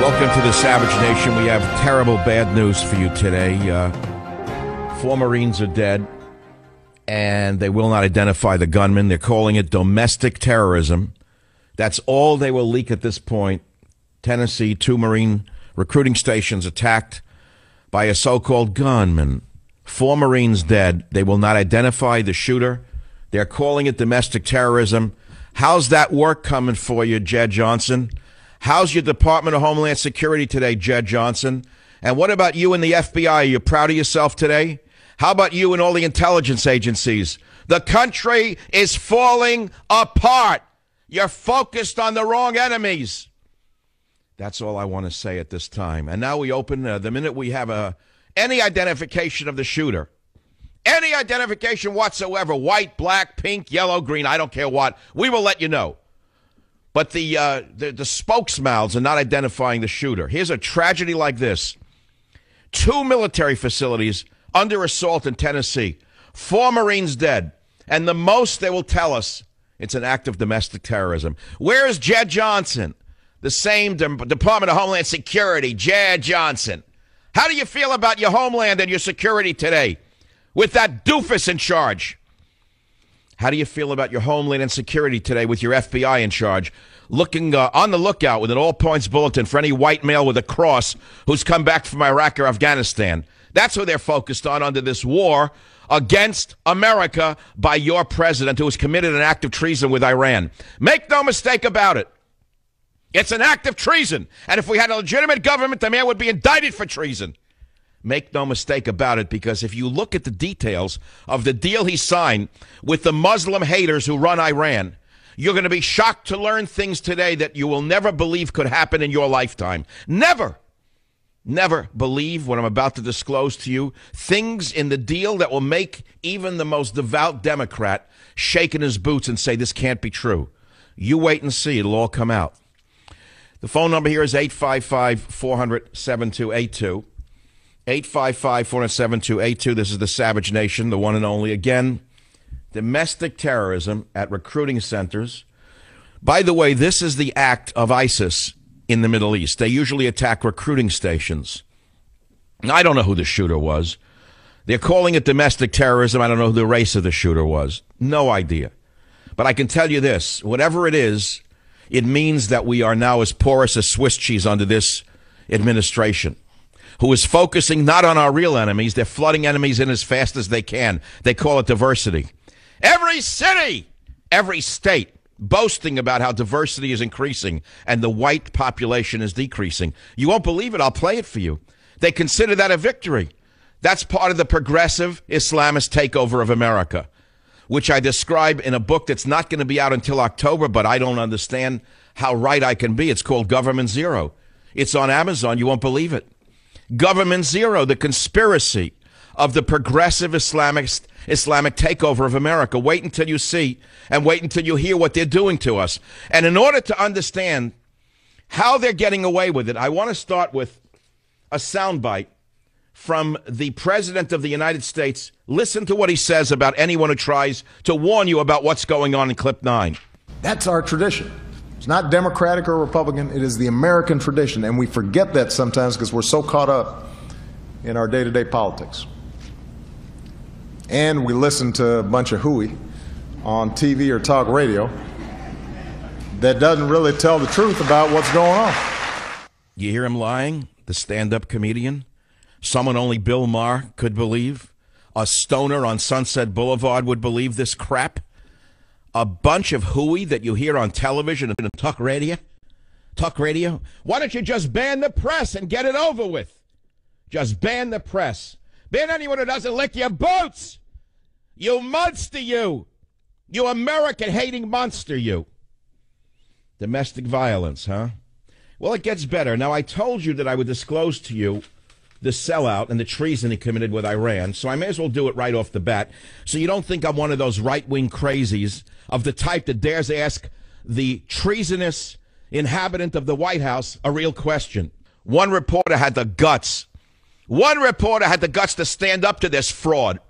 Welcome to the Savage Nation. We have terrible bad news for you today. Uh, four Marines are dead, and they will not identify the gunman. They're calling it domestic terrorism. That's all they will leak at this point. Tennessee, two Marine recruiting stations attacked by a so called gunman. Four Marines dead. They will not identify the shooter. They're calling it domestic terrorism. How's that work coming for you, Jeh Johnson? How's your Department of Homeland Security today, Jeh Johnson? And what about you and the FBI? Are you proud of yourself today? How about you and all the intelligence agencies? The country is falling apart. You're focused on the wrong enemies. That's all I want to say at this time. And now we open uh, the minute we have a any identification of the shooter, any identification whatsoever, white, black, pink, yellow, green, I don't care what, we will let you know. But the, uh, the, the spokesmouths are not identifying the shooter. Here's a tragedy like this two military facilities under assault in Tennessee, four Marines dead, and the most they will tell us it's an act of domestic terrorism. Where is Jeh Johnson? The same De- Department of Homeland Security, Jeh Johnson. How do you feel about your homeland and your security today with that doofus in charge? How do you feel about your homeland and security today with your FBI in charge? Looking uh, on the lookout with an all points bulletin for any white male with a cross who's come back from Iraq or Afghanistan. That's who they're focused on under this war against America by your president who has committed an act of treason with Iran. Make no mistake about it. It's an act of treason. And if we had a legitimate government, the man would be indicted for treason. Make no mistake about it, because if you look at the details of the deal he signed with the Muslim haters who run Iran, you're going to be shocked to learn things today that you will never believe could happen in your lifetime. Never, never believe what I'm about to disclose to you. Things in the deal that will make even the most devout Democrat shake in his boots and say, This can't be true. You wait and see. It'll all come out. The phone number here is 855 400 7282. 855 400 7282. This is the Savage Nation, the one and only. Again, domestic terrorism at recruiting centers. By the way, this is the act of ISIS in the Middle East. They usually attack recruiting stations. I don't know who the shooter was. They're calling it domestic terrorism. I don't know who the race of the shooter was. No idea. But I can tell you this whatever it is, it means that we are now as porous as Swiss cheese under this administration, who is focusing not on our real enemies, they're flooding enemies in as fast as they can. They call it diversity. Every city, every state, boasting about how diversity is increasing and the white population is decreasing. You won't believe it. I'll play it for you. They consider that a victory. That's part of the progressive Islamist takeover of America which I describe in a book that's not going to be out until October, but I don't understand how right I can be. It's called Government Zero. It's on Amazon. You won't believe it. Government Zero, the conspiracy of the progressive Islamic, Islamic takeover of America. Wait until you see and wait until you hear what they're doing to us. And in order to understand how they're getting away with it, I want to start with a soundbite from the President of the United States. Listen to what he says about anyone who tries to warn you about what's going on in clip nine. That's our tradition. It's not Democratic or Republican, it is the American tradition. And we forget that sometimes because we're so caught up in our day to day politics. And we listen to a bunch of hooey on TV or talk radio that doesn't really tell the truth about what's going on. You hear him lying? The stand up comedian? someone only Bill Maher could believe, a stoner on Sunset Boulevard would believe this crap, a bunch of hooey that you hear on television and talk radio. Talk radio. Why don't you just ban the press and get it over with? Just ban the press. Ban anyone who doesn't lick your boots. You monster, you. You American hating monster, you. Domestic violence, huh? Well, it gets better. Now, I told you that I would disclose to you the sellout and the treason he committed with Iran, so I may as well do it right off the bat so you don't think I'm one of those right wing crazies of the type that dares ask the treasonous inhabitant of the White House a real question. One reporter had the guts. One reporter had the guts to stand up to this fraud.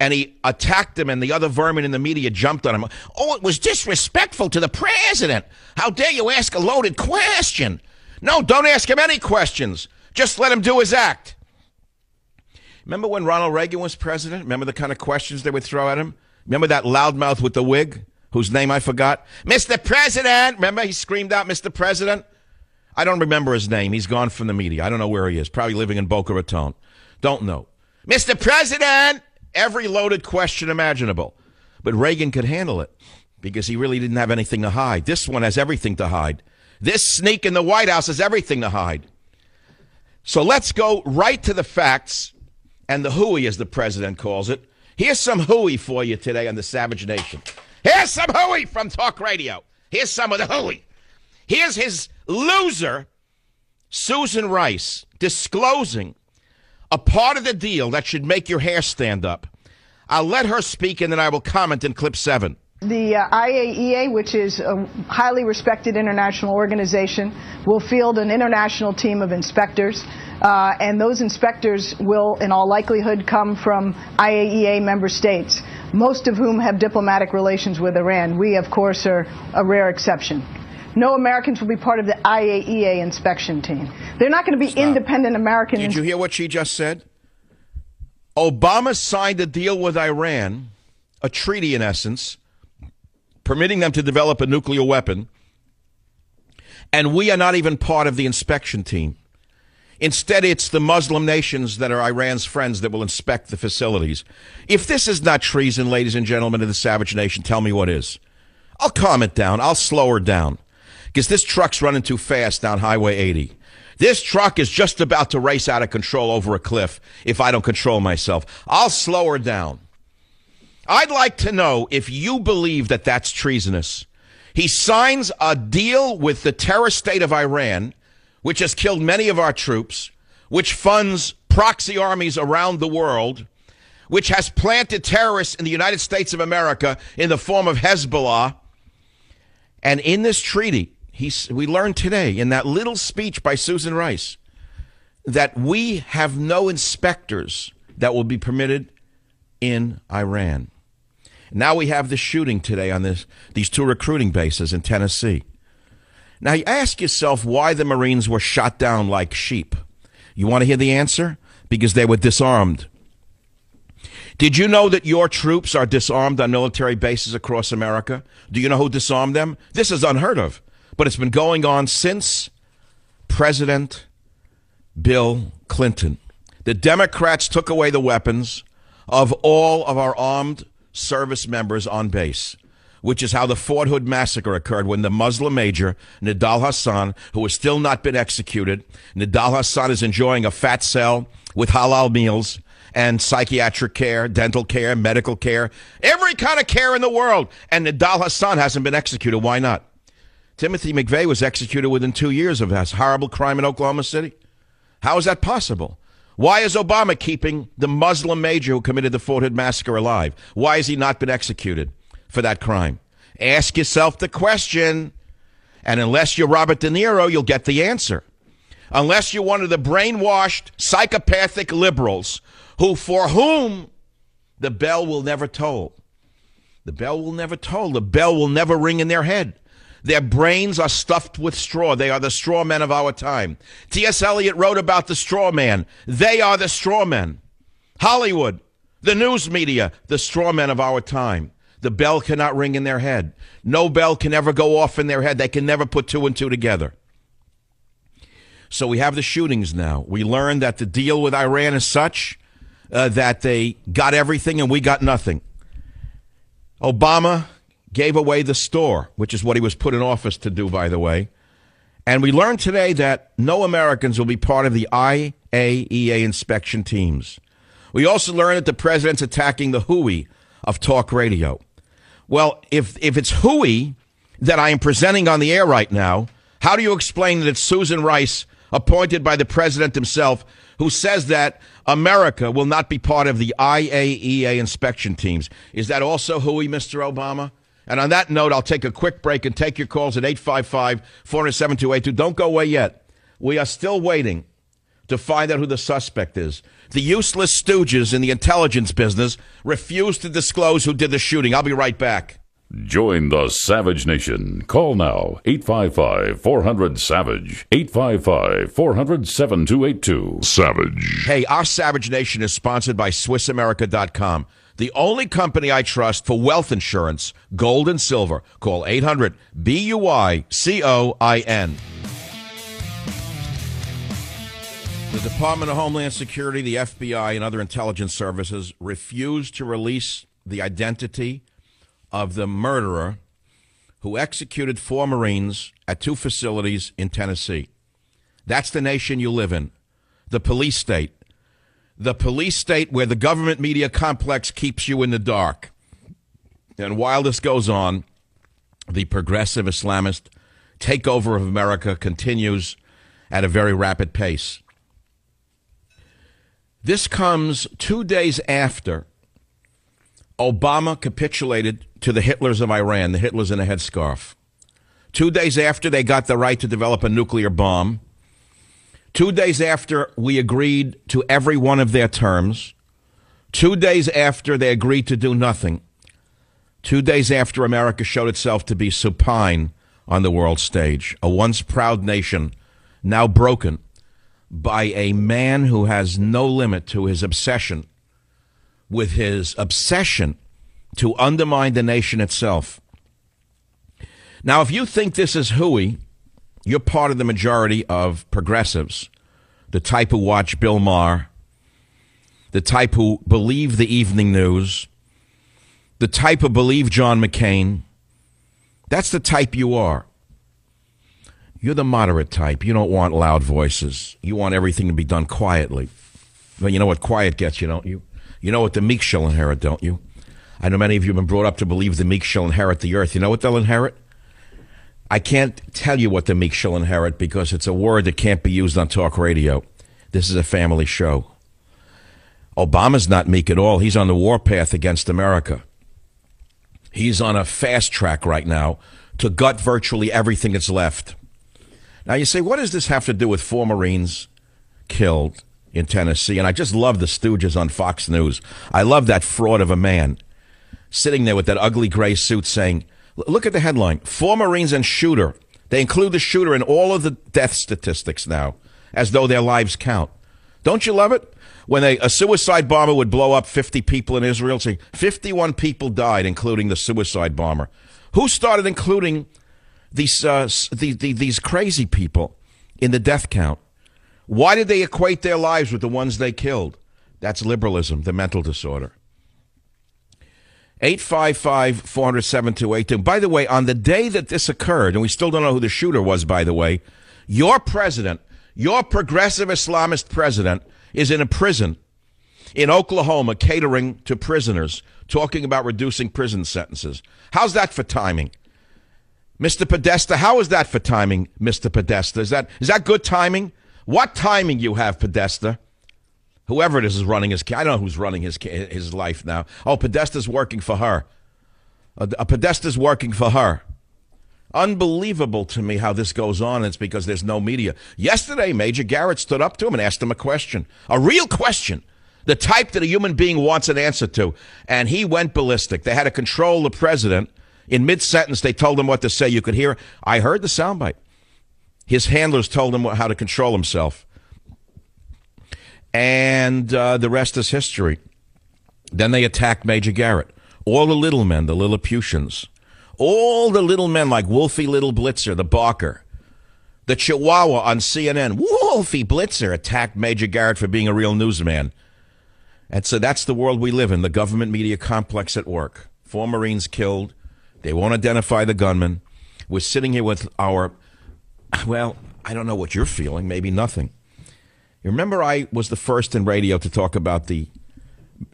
And he attacked him, and the other vermin in the media jumped on him. Oh, it was disrespectful to the president. How dare you ask a loaded question? No, don't ask him any questions. Just let him do his act. Remember when Ronald Reagan was president? Remember the kind of questions they would throw at him? Remember that loudmouth with the wig, whose name I forgot? Mr. President! Remember he screamed out, Mr. President? I don't remember his name. He's gone from the media. I don't know where he is. Probably living in Boca Raton. Don't know. Mr. President! Every loaded question imaginable. But Reagan could handle it because he really didn't have anything to hide. This one has everything to hide. This sneak in the White House has everything to hide. So let's go right to the facts and the hooey, as the president calls it. Here's some hooey for you today on the Savage Nation. Here's some hooey from Talk Radio. Here's some of the hooey. Here's his loser, Susan Rice, disclosing a part of the deal that should make your hair stand up. I'll let her speak and then I will comment in clip seven. The uh, IAEA, which is a highly respected international organization, will field an international team of inspectors. Uh, and those inspectors will, in all likelihood, come from IAEA member states, most of whom have diplomatic relations with Iran. We, of course, are a rare exception. No Americans will be part of the IAEA inspection team. They're not going to be Stop. independent Americans. Did you hear what she just said? Obama signed a deal with Iran, a treaty in essence, permitting them to develop a nuclear weapon, and we are not even part of the inspection team. Instead, it's the Muslim nations that are Iran's friends that will inspect the facilities. If this is not treason, ladies and gentlemen of the savage nation, tell me what is. I'll calm it down. I'll slow her down. Because this truck's running too fast down Highway 80. This truck is just about to race out of control over a cliff if I don't control myself. I'll slow her down. I'd like to know if you believe that that's treasonous. He signs a deal with the terror state of Iran, which has killed many of our troops, which funds proxy armies around the world, which has planted terrorists in the United States of America in the form of Hezbollah. And in this treaty, we learned today in that little speech by Susan Rice that we have no inspectors that will be permitted in Iran. Now we have the shooting today on this, these two recruiting bases in Tennessee. Now you ask yourself why the Marines were shot down like sheep. You want to hear the answer? Because they were disarmed. Did you know that your troops are disarmed on military bases across America? Do you know who disarmed them? This is unheard of, but it's been going on since President Bill Clinton. The Democrats took away the weapons of all of our armed service members on base, which is how the Fort Hood massacre occurred when the Muslim major, Nidal Hasan, who has still not been executed, Nidal Hasan is enjoying a fat cell with halal meals and psychiatric care, dental care, medical care, every kind of care in the world. And Nidal Hasan hasn't been executed. Why not? Timothy McVeigh was executed within two years of this horrible crime in Oklahoma City. How is that possible? Why is Obama keeping the Muslim major who committed the Fort Hood massacre alive? Why has he not been executed for that crime? Ask yourself the question. And unless you're Robert De Niro, you'll get the answer. Unless you're one of the brainwashed, psychopathic liberals who, for whom the bell will never toll. The bell will never toll. The bell will never ring in their head. Their brains are stuffed with straw. They are the straw men of our time. T.S. Eliot wrote about the straw man. They are the straw men. Hollywood, the news media, the straw men of our time. The bell cannot ring in their head. No bell can ever go off in their head. They can never put two and two together. So we have the shootings now. We learned that the deal with Iran is such uh, that they got everything and we got nothing. Obama gave away the store, which is what he was put in office to do, by the way. And we learned today that no Americans will be part of the IAEA inspection teams. We also learned that the president's attacking the hooey of talk radio. Well, if, if it's hooey that I am presenting on the air right now, how do you explain that it's Susan Rice, appointed by the president himself, who says that America will not be part of the IAEA inspection teams? Is that also hooey, Mr. Obama? And on that note, I'll take a quick break and take your calls at 855 407 282. Don't go away yet. We are still waiting to find out who the suspect is. The useless stooges in the intelligence business refuse to disclose who did the shooting. I'll be right back. Join the Savage Nation. Call now 855 400 Savage. 855 400 7282. Savage. Hey, our Savage Nation is sponsored by SwissAmerica.com, the only company I trust for wealth insurance, gold and silver. Call 800 B U I C O I N. The Department of Homeland Security, the FBI, and other intelligence services refused to release the identity of the murderer who executed four Marines at two facilities in Tennessee. That's the nation you live in, the police state. The police state where the government media complex keeps you in the dark. And while this goes on, the progressive Islamist takeover of America continues at a very rapid pace. This comes two days after Obama capitulated to the Hitlers of Iran, the Hitlers in a headscarf. Two days after they got the right to develop a nuclear bomb. Two days after we agreed to every one of their terms. Two days after they agreed to do nothing. Two days after America showed itself to be supine on the world stage, a once proud nation now broken by a man who has no limit to his obsession with his obsession to undermine the nation itself. Now, if you think this is hooey, you're part of the majority of progressives, the type who watch Bill Maher, the type who believe the evening news, the type who believe John McCain. That's the type you are. You're the moderate type. You don't want loud voices. You want everything to be done quietly. But you know what quiet gets you, don't you? You know what the meek shall inherit, don't you? I know many of you have been brought up to believe the meek shall inherit the earth. You know what they'll inherit? I can't tell you what the meek shall inherit because it's a word that can't be used on talk radio. This is a family show. Obama's not meek at all. He's on the warpath against America. He's on a fast track right now to gut virtually everything that's left. Now you say, what does this have to do with four Marines killed in Tennessee? And I just love the Stooges on Fox News. I love that fraud of a man sitting there with that ugly gray suit saying, look at the headline Four Marines and shooter. They include the shooter in all of the death statistics now, as though their lives count. Don't you love it? When a, suicide bomber would blow up 50 people in Israel, say 51 people died, including the suicide bomber. Who started including these, uh, the, the, these crazy people in the death count. Why did they equate their lives with the ones they killed? That's liberalism, the mental disorder. 855 400 7282. By the way, on the day that this occurred, and we still don't know who the shooter was, by the way, your president, your progressive Islamist president, is in a prison in Oklahoma catering to prisoners, talking about reducing prison sentences. How's that for timing? Mr. Podesta, how is that for timing, Mr. Podesta? Is that is that good timing? What timing you have, Podesta? Whoever it is is running his. I don't know who's running his his life now. Oh, Podesta's working for her. A, a Podesta's working for her. Unbelievable to me how this goes on. It's because there's no media. Yesterday, Major Garrett stood up to him and asked him a question, a real question, the type that a human being wants an answer to, and he went ballistic. They had to control the president in mid sentence, they told him what to say. You could hear. I heard the soundbite. His handlers told him how to control himself. And uh, the rest is history. Then they attacked Major Garrett. All the little men, the Lilliputians, all the little men like Wolfie Little Blitzer, the Barker, the Chihuahua on CNN, Wolfie Blitzer attacked Major Garrett for being a real newsman. And so that's the world we live in, the government media complex at work. Four Marines killed, they won't identify the gunman. We're sitting here with our, well, I don't know what you're feeling, maybe nothing. Remember I was the first in radio to talk about the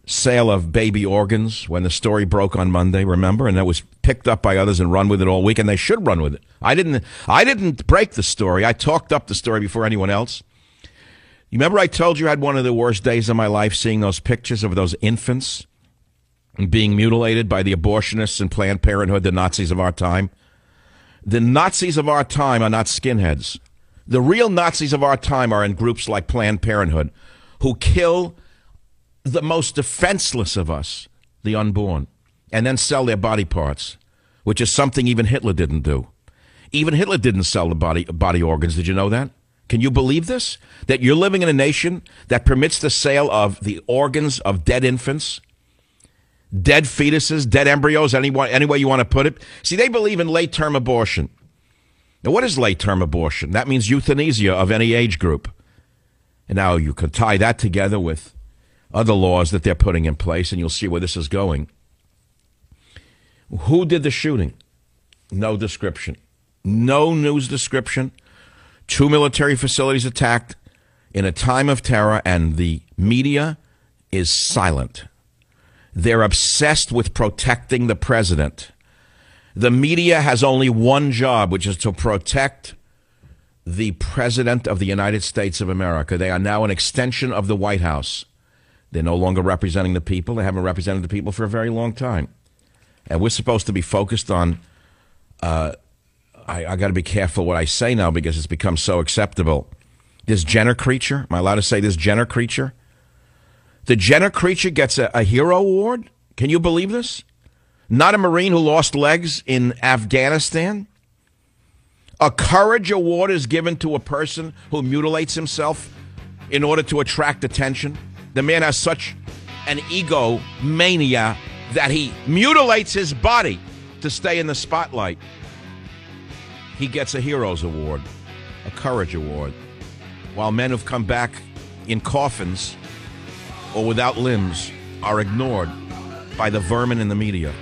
sale of baby organs when the story broke on Monday, remember? And that was picked up by others and run with it all week, and they should run with it. I didn't. I didn't break the story. I talked up the story before anyone else. You remember I told you I had one of the worst days of my life seeing those pictures of those infants being mutilated by the abortionists and Planned Parenthood, the Nazis of our time. The Nazis of our time are not skinheads. The real Nazis of our time are in groups like Planned Parenthood who kill the most defenseless of us, the unborn, and then sell their body parts, which is something even Hitler didn't do. Even Hitler didn't sell the body, body organs. Did you know that? Can you believe this? That you're living in a nation that permits the sale of the organs of dead infants? Dead fetuses, dead embryos, any, any way you want to put it. See, they believe in late term abortion. Now, what is late term abortion? That means euthanasia of any age group. And now you can tie that together with other laws that they're putting in place, and you'll see where this is going. Who did the shooting? No description. No news description. Two military facilities attacked in a time of terror, and the media is silent. They're obsessed with protecting the president. The media has only one job, which is to protect the President of the United States of America. They are now an extension of the White House. They're no longer representing the people. They haven't represented the people for a very long time. And we're supposed to be focused on. Uh, I, I got to be careful what I say now because it's become so acceptable. This Jenner creature, am I allowed to say this Jenner creature? The Jenner creature gets a, a hero award? Can you believe this? Not a Marine who lost legs in Afghanistan? A courage award is given to a person who mutilates himself in order to attract attention. The man has such an ego mania that he mutilates his body to stay in the spotlight. He gets a Heroes Award, a Courage Award, while men who've come back in coffins or without limbs are ignored by the vermin in the media.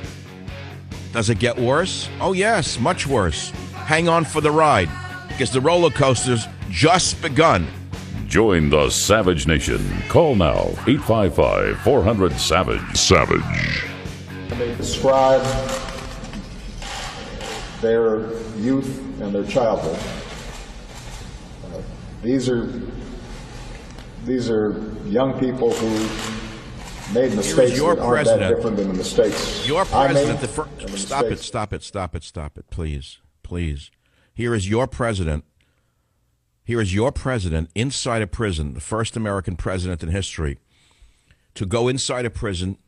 Does it get worse? Oh, yes, much worse hang on for the ride because the roller coaster's just begun. Join the Savage Nation. Call now 855 400 Savage. Savage. They describe their youth and their childhood. Uh, these are these are young people who made mistakes your that aren't president. that different than the mistakes Your president, the fir- and the stop it, stop it, stop it, stop it, please, please. Here is your president. Here is your president inside a prison, the first American president in history to go inside a prison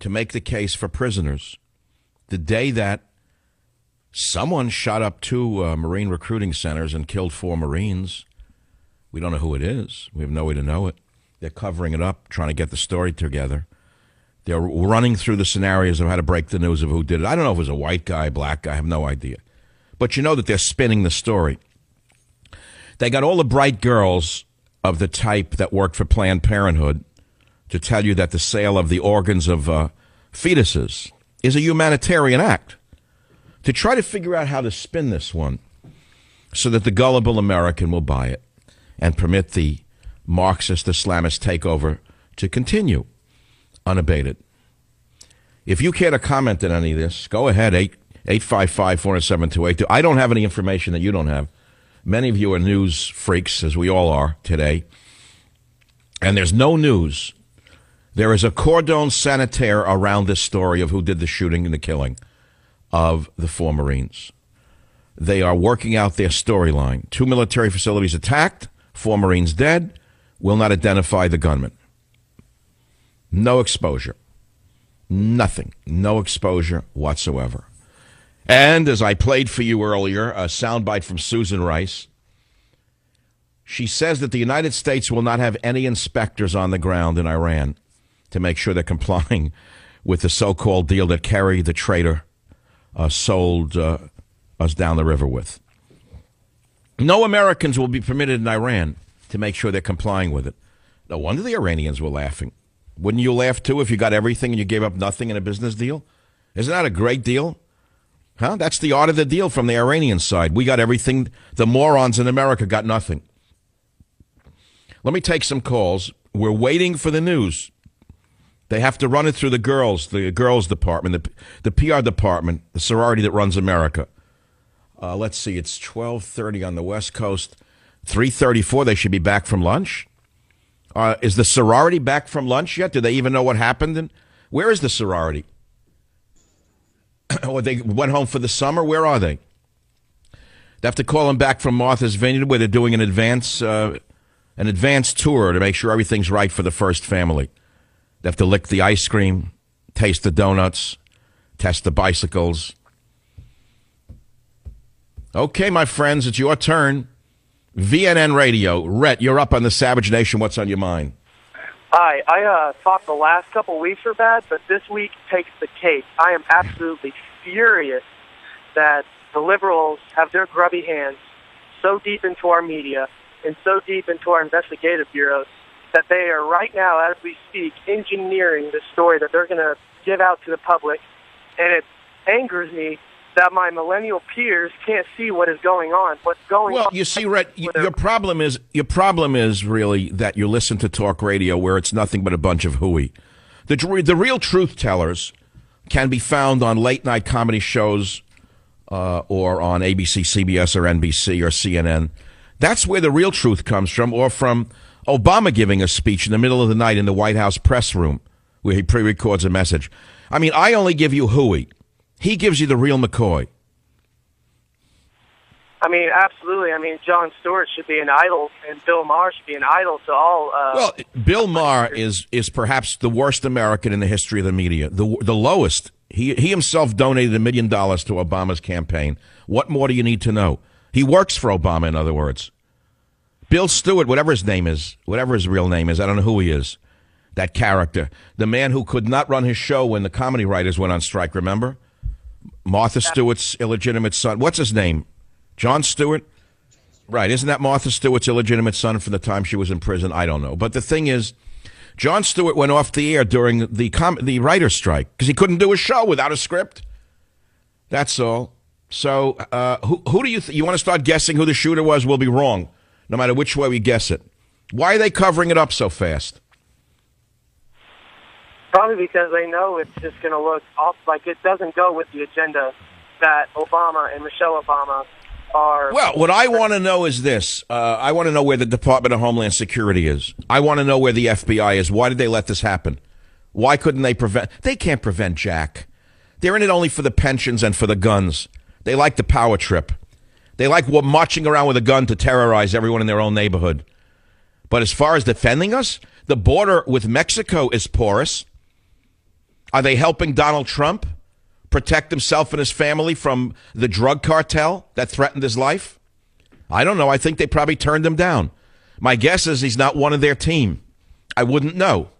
to make the case for prisoners. The day that someone shot up two uh, Marine recruiting centers and killed four Marines. We don't know who it is. We have no way to know it. They're covering it up, trying to get the story together. They're running through the scenarios of how to break the news of who did it. I don't know if it was a white guy, black guy, I have no idea. But you know that they're spinning the story. They got all the bright girls of the type that worked for Planned Parenthood to tell you that the sale of the organs of uh, fetuses is a humanitarian act. To try to figure out how to spin this one so that the gullible American will buy it and permit the Marxist Islamist takeover to continue unabated. If you care to comment on any of this, go ahead, 8, 855 407 I don't have any information that you don't have. Many of you are news freaks, as we all are today. And there's no news. There is a cordon sanitaire around this story of who did the shooting and the killing of the four Marines. They are working out their storyline. Two military facilities attacked, four Marines dead, will not identify the gunman. No exposure. Nothing. No exposure whatsoever. And as I played for you earlier, a soundbite from Susan Rice. She says that the United States will not have any inspectors on the ground in Iran to make sure they're complying with the so called deal that Kerry, the traitor, uh, sold uh, us down the river with. No Americans will be permitted in Iran to make sure they're complying with it. No wonder the Iranians were laughing. Wouldn't you laugh too if you got everything and you gave up nothing in a business deal? Isn't that a great deal? Huh? That's the art of the deal from the Iranian side. We got everything. The morons in America got nothing. Let me take some calls. We're waiting for the news. They have to run it through the girls, the girls department, the, the PR department, the sorority that runs America. Uh, let's see, it's 1230 on the West Coast. 334, they should be back from lunch. Uh, is the sorority back from lunch yet? Do they even know what happened? And where is the sorority? or they went home for the summer? Where are they? They have to call them back from Martha's Vineyard where they're doing an advance, uh, an advance tour to make sure everything's right for the first family. They have to lick the ice cream, taste the donuts, test the bicycles. Okay, my friends, it's your turn. VNN Radio. Rhett, you're up on the Savage Nation. What's on your mind? Hi. I uh, thought the last couple weeks were bad, but this week takes the cake. I am absolutely furious that the liberals have their grubby hands so deep into our media and so deep into our investigative bureaus that they are right now, as we speak, engineering the story that they're going to give out to the public. And it angers me that my millennial peers can't see what is going on. What's going well, on? Well, you see, Rhett, your problem is your problem is really that you listen to talk radio where it's nothing but a bunch of hooey. The the real truth tellers can be found on late night comedy shows uh, or on ABC, CBS, or NBC or CNN. That's where the real truth comes from, or from Obama giving a speech in the middle of the night in the White House press room where he pre records a message. I mean, I only give you hooey. He gives you the real McCoy. I mean, absolutely. I mean, Jon Stewart should be an idol, and Bill Maher should be an idol to all. Uh, well, Bill Maher is is perhaps the worst American in the history of the media, the the lowest. He he himself donated a million dollars to Obama's campaign. What more do you need to know? He works for Obama, in other words. Bill Stewart, whatever his name is, whatever his real name is, I don't know who he is. That character, the man who could not run his show when the comedy writers went on strike. Remember? Martha Stewart's illegitimate son. What's his name? Jon Stewart? Right. Isn't that Martha Stewart's illegitimate son from the time she was in prison? I don't know. But the thing is, Jon Stewart went off the air during the com- the writer's strike because he couldn't do a show without a script. That's all. So, uh, who, who do you th- you want to start guessing who the shooter was? We'll be wrong, no matter which way we guess it. Why are they covering it up so fast? Probably because they know it's just going to look off, like it doesn't go with the agenda that Obama and Michelle Obama are. Well, what I want to know is this: uh, I want to know where the Department of Homeland Security is. I want to know where the FBI is. Why did they let this happen? Why couldn't they prevent? They can't prevent Jack. They're in it only for the pensions and for the guns. They like the power trip. They like marching around with a gun to terrorize everyone in their own neighborhood. But as far as defending us, the border with Mexico is porous. Are they helping Donald Trump protect himself and his family from the drug cartel that threatened his life? I don't know. I think they probably turned him down. My guess is he's not one of their team. I wouldn't know.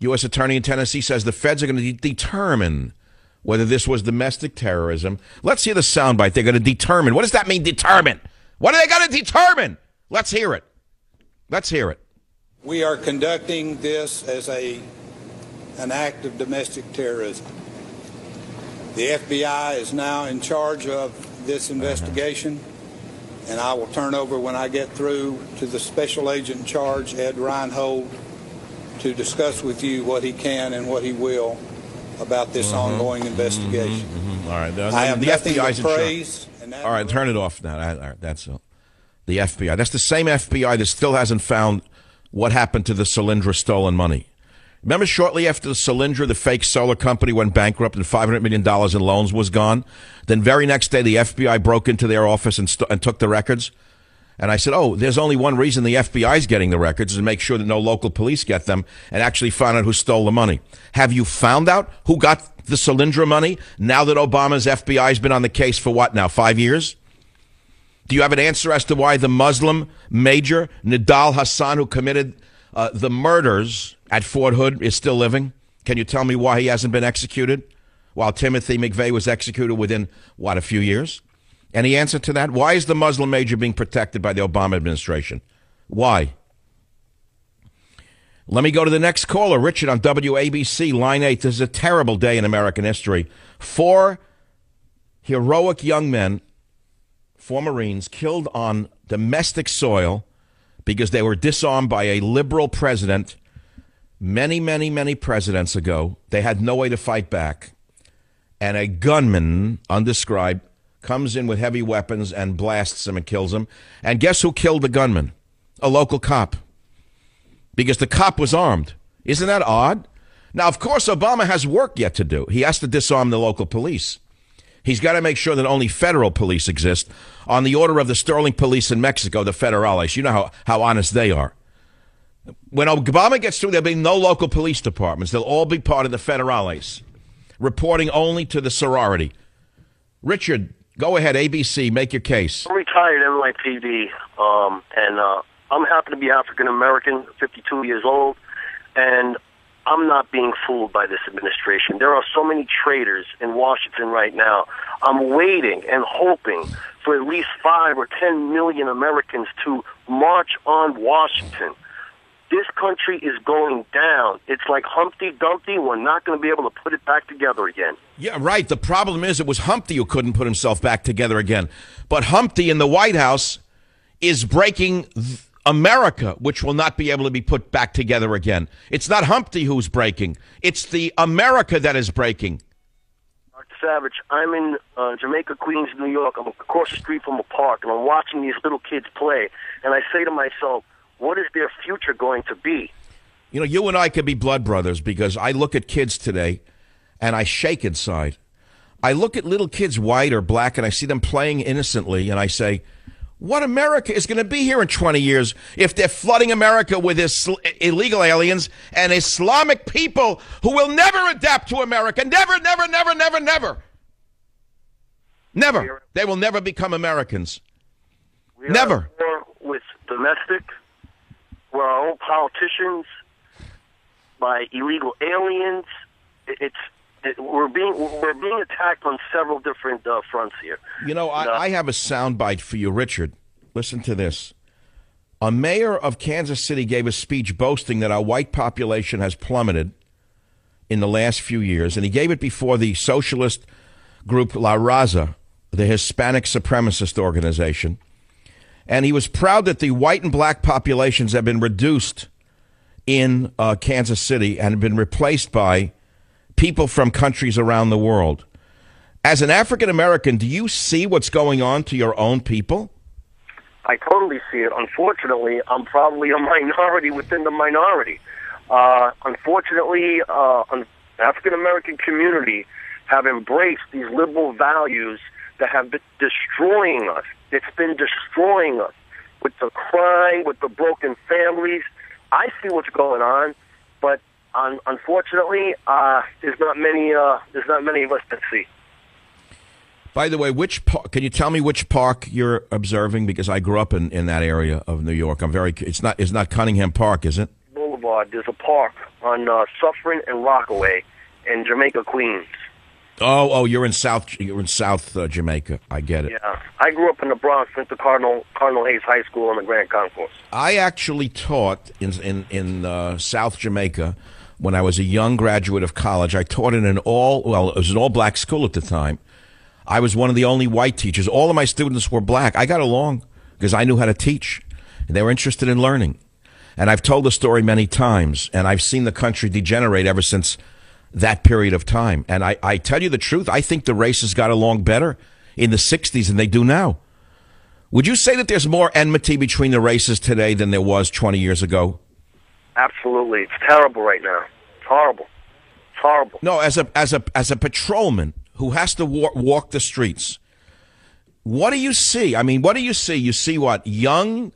U.S. Attorney in Tennessee says the feds are going to de- determine whether this was domestic terrorism. Let's hear the soundbite. They're going to determine. What does that mean, determine? What are they going to determine? Let's hear it. Let's hear it. We are conducting this as a an act of domestic terrorism. The FBI is now in charge of this investigation, and I will turn over when I get through to the special agent in charge, Ed Reinhold, to discuss with you what he can and what he will about this mm-hmm, ongoing investigation. Mm-hmm, mm-hmm. All right, I have the FBI's in praise. All right, turn it off now. All right, that's uh, the FBI. That's the same FBI that still hasn't found what happened to the Solyndra stolen money. Remember, shortly after the Solyndra, the fake solar company went bankrupt and $500 million in loans was gone? Then, very next day, the FBI broke into their office and, and took the records. And I said, Oh, there's only one reason the FBI is getting the records is to make sure that no local police get them and actually find out who stole the money. Have you found out who got the Solyndra money now that Obama's FBI has been on the case for what now, five years? Do you have an answer as to why the Muslim major, Nidal Hasan, who committed uh, the murders at Fort Hood is still living? Can you tell me why he hasn't been executed? While Timothy McVeigh was executed within, what, a few years? Any answer to that? Why is the Muslim major being protected by the Obama administration? Why? Let me go to the next caller, Richard on WABC, line 8. This is a terrible day in American history. Four heroic young men, four Marines, killed on domestic soil because they were disarmed by a liberal president many, many, many presidents ago, they had no way to fight back. And a gunman, undescribed, comes in with heavy weapons and blasts him and kills him. And guess who killed the gunman? A local cop. Because the cop was armed. Isn't that odd? Now, of course, Obama has work yet to do. He has to disarm the local police. He's got to make sure that only federal police exist on the order of the Sterling police in Mexico, the federales. You know how, how honest they are. When Obama gets through, there'll be no local police departments. They'll all be part of the federales, reporting only to the sorority. Richard, go ahead, ABC, make your case. I'm retired NYPD, um, and uh, I'm happy to be African American, 52 years old, and I'm not being fooled by this administration. There are so many traitors in Washington right now. I'm waiting and hoping for at least five or ten million Americans to march on Washington. This country is going down. It's like Humpty Dumpty. We're not going to be able to put it back together again. Yeah, right. The problem is it was Humpty who couldn't put himself back together again. But Humpty in the White House is breaking America, which will not be able to be put back together again. It's not Humpty who's breaking. It's the America that is breaking. Dr. Savage, I'm in uh, Jamaica, Queens, New York. I'm across the street from a park, and I'm watching these little kids play. And I say to myself, what is their future going to be? You know, you and I could be blood brothers because I look at kids today and I shake inside. I look at little kids, white or black, and I see them playing innocently, and I say, what America is going to be here in 20 years if they're flooding America with Isl- illegal aliens and Islamic people who will never adapt to America? Never, never, never, never, never. Never. They will never become Americans. We never. with domestic, we're our own politicians, by illegal aliens. It's it, we're being we're being attacked on several different uh, fronts here. You know, I, uh, I have a soundbite for you, Richard. Listen to this. A mayor of Kansas City gave a speech boasting that our white population has plummeted in the last few years, and he gave it before the socialist group La Raza, the Hispanic supremacist organization. And he was proud that the white and black populations have been reduced in uh, Kansas City and have been replaced by people from countries around the world. As an African American, do you see what's going on to your own people? I totally see it. Unfortunately, I'm probably a minority within the minority. Uh, unfortunately, uh, an African American community have embraced these liberal values that have been destroying us. It's been destroying us with the crime, with the broken families. I see what's going on, but un- unfortunately, uh, there's not many. Uh, there's not many of us that see. By the way, which park, can you tell me which park you're observing? Because I grew up in, in that area of New York. I'm very. It's not. It's not Cunningham Park, is it? Boulevard. There's a park on uh, Sutphin and Rockaway in Jamaica, Queens. Oh, oh, you're in South. You're in South uh, Jamaica. I get it. Yeah, I grew up in the Bronx. Went to Cardinal Cardinal Hayes High School in the Grand Concourse. I actually taught in in in uh, South Jamaica when I was a young graduate of college. I taught in an all well, it was an all black school at the time. I was one of the only white teachers. All of my students were black. I got along because I knew how to teach. And they were interested in learning. And I've told the story many times, and I've seen the country degenerate ever since that period of time. And I, I tell you the truth, I think the races got along better in the 60s than they do now. Would you say that there's more enmity between the races today than there was 20 years ago? Absolutely. It's terrible right now. It's horrible. It's horrible. No, as a as a as a patrolman who has to walk, walk the streets, what do you see? I mean, what do you see? You see what? Young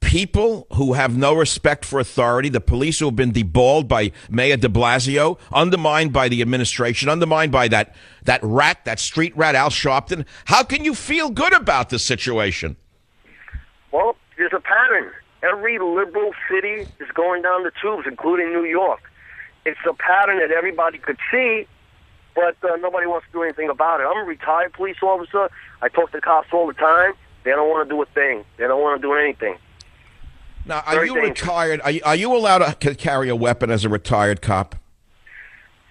people who have no respect for authority, the police who have been deballed by Mayor de Blasio, undermined by the administration, undermined by that, that rat, that street rat, Al Sharpton. How can you feel good about this situation? Well, there's a pattern. Every liberal city is going down the tubes, including New York. It's a pattern that everybody could see, but uh, nobody wants to do anything about it. I'm a retired police officer. I talk to cops all the time. They don't want to do a thing. They don't want to do anything. Now, are Very you dangerous. retired? Are you, are you allowed to carry a weapon as a retired cop?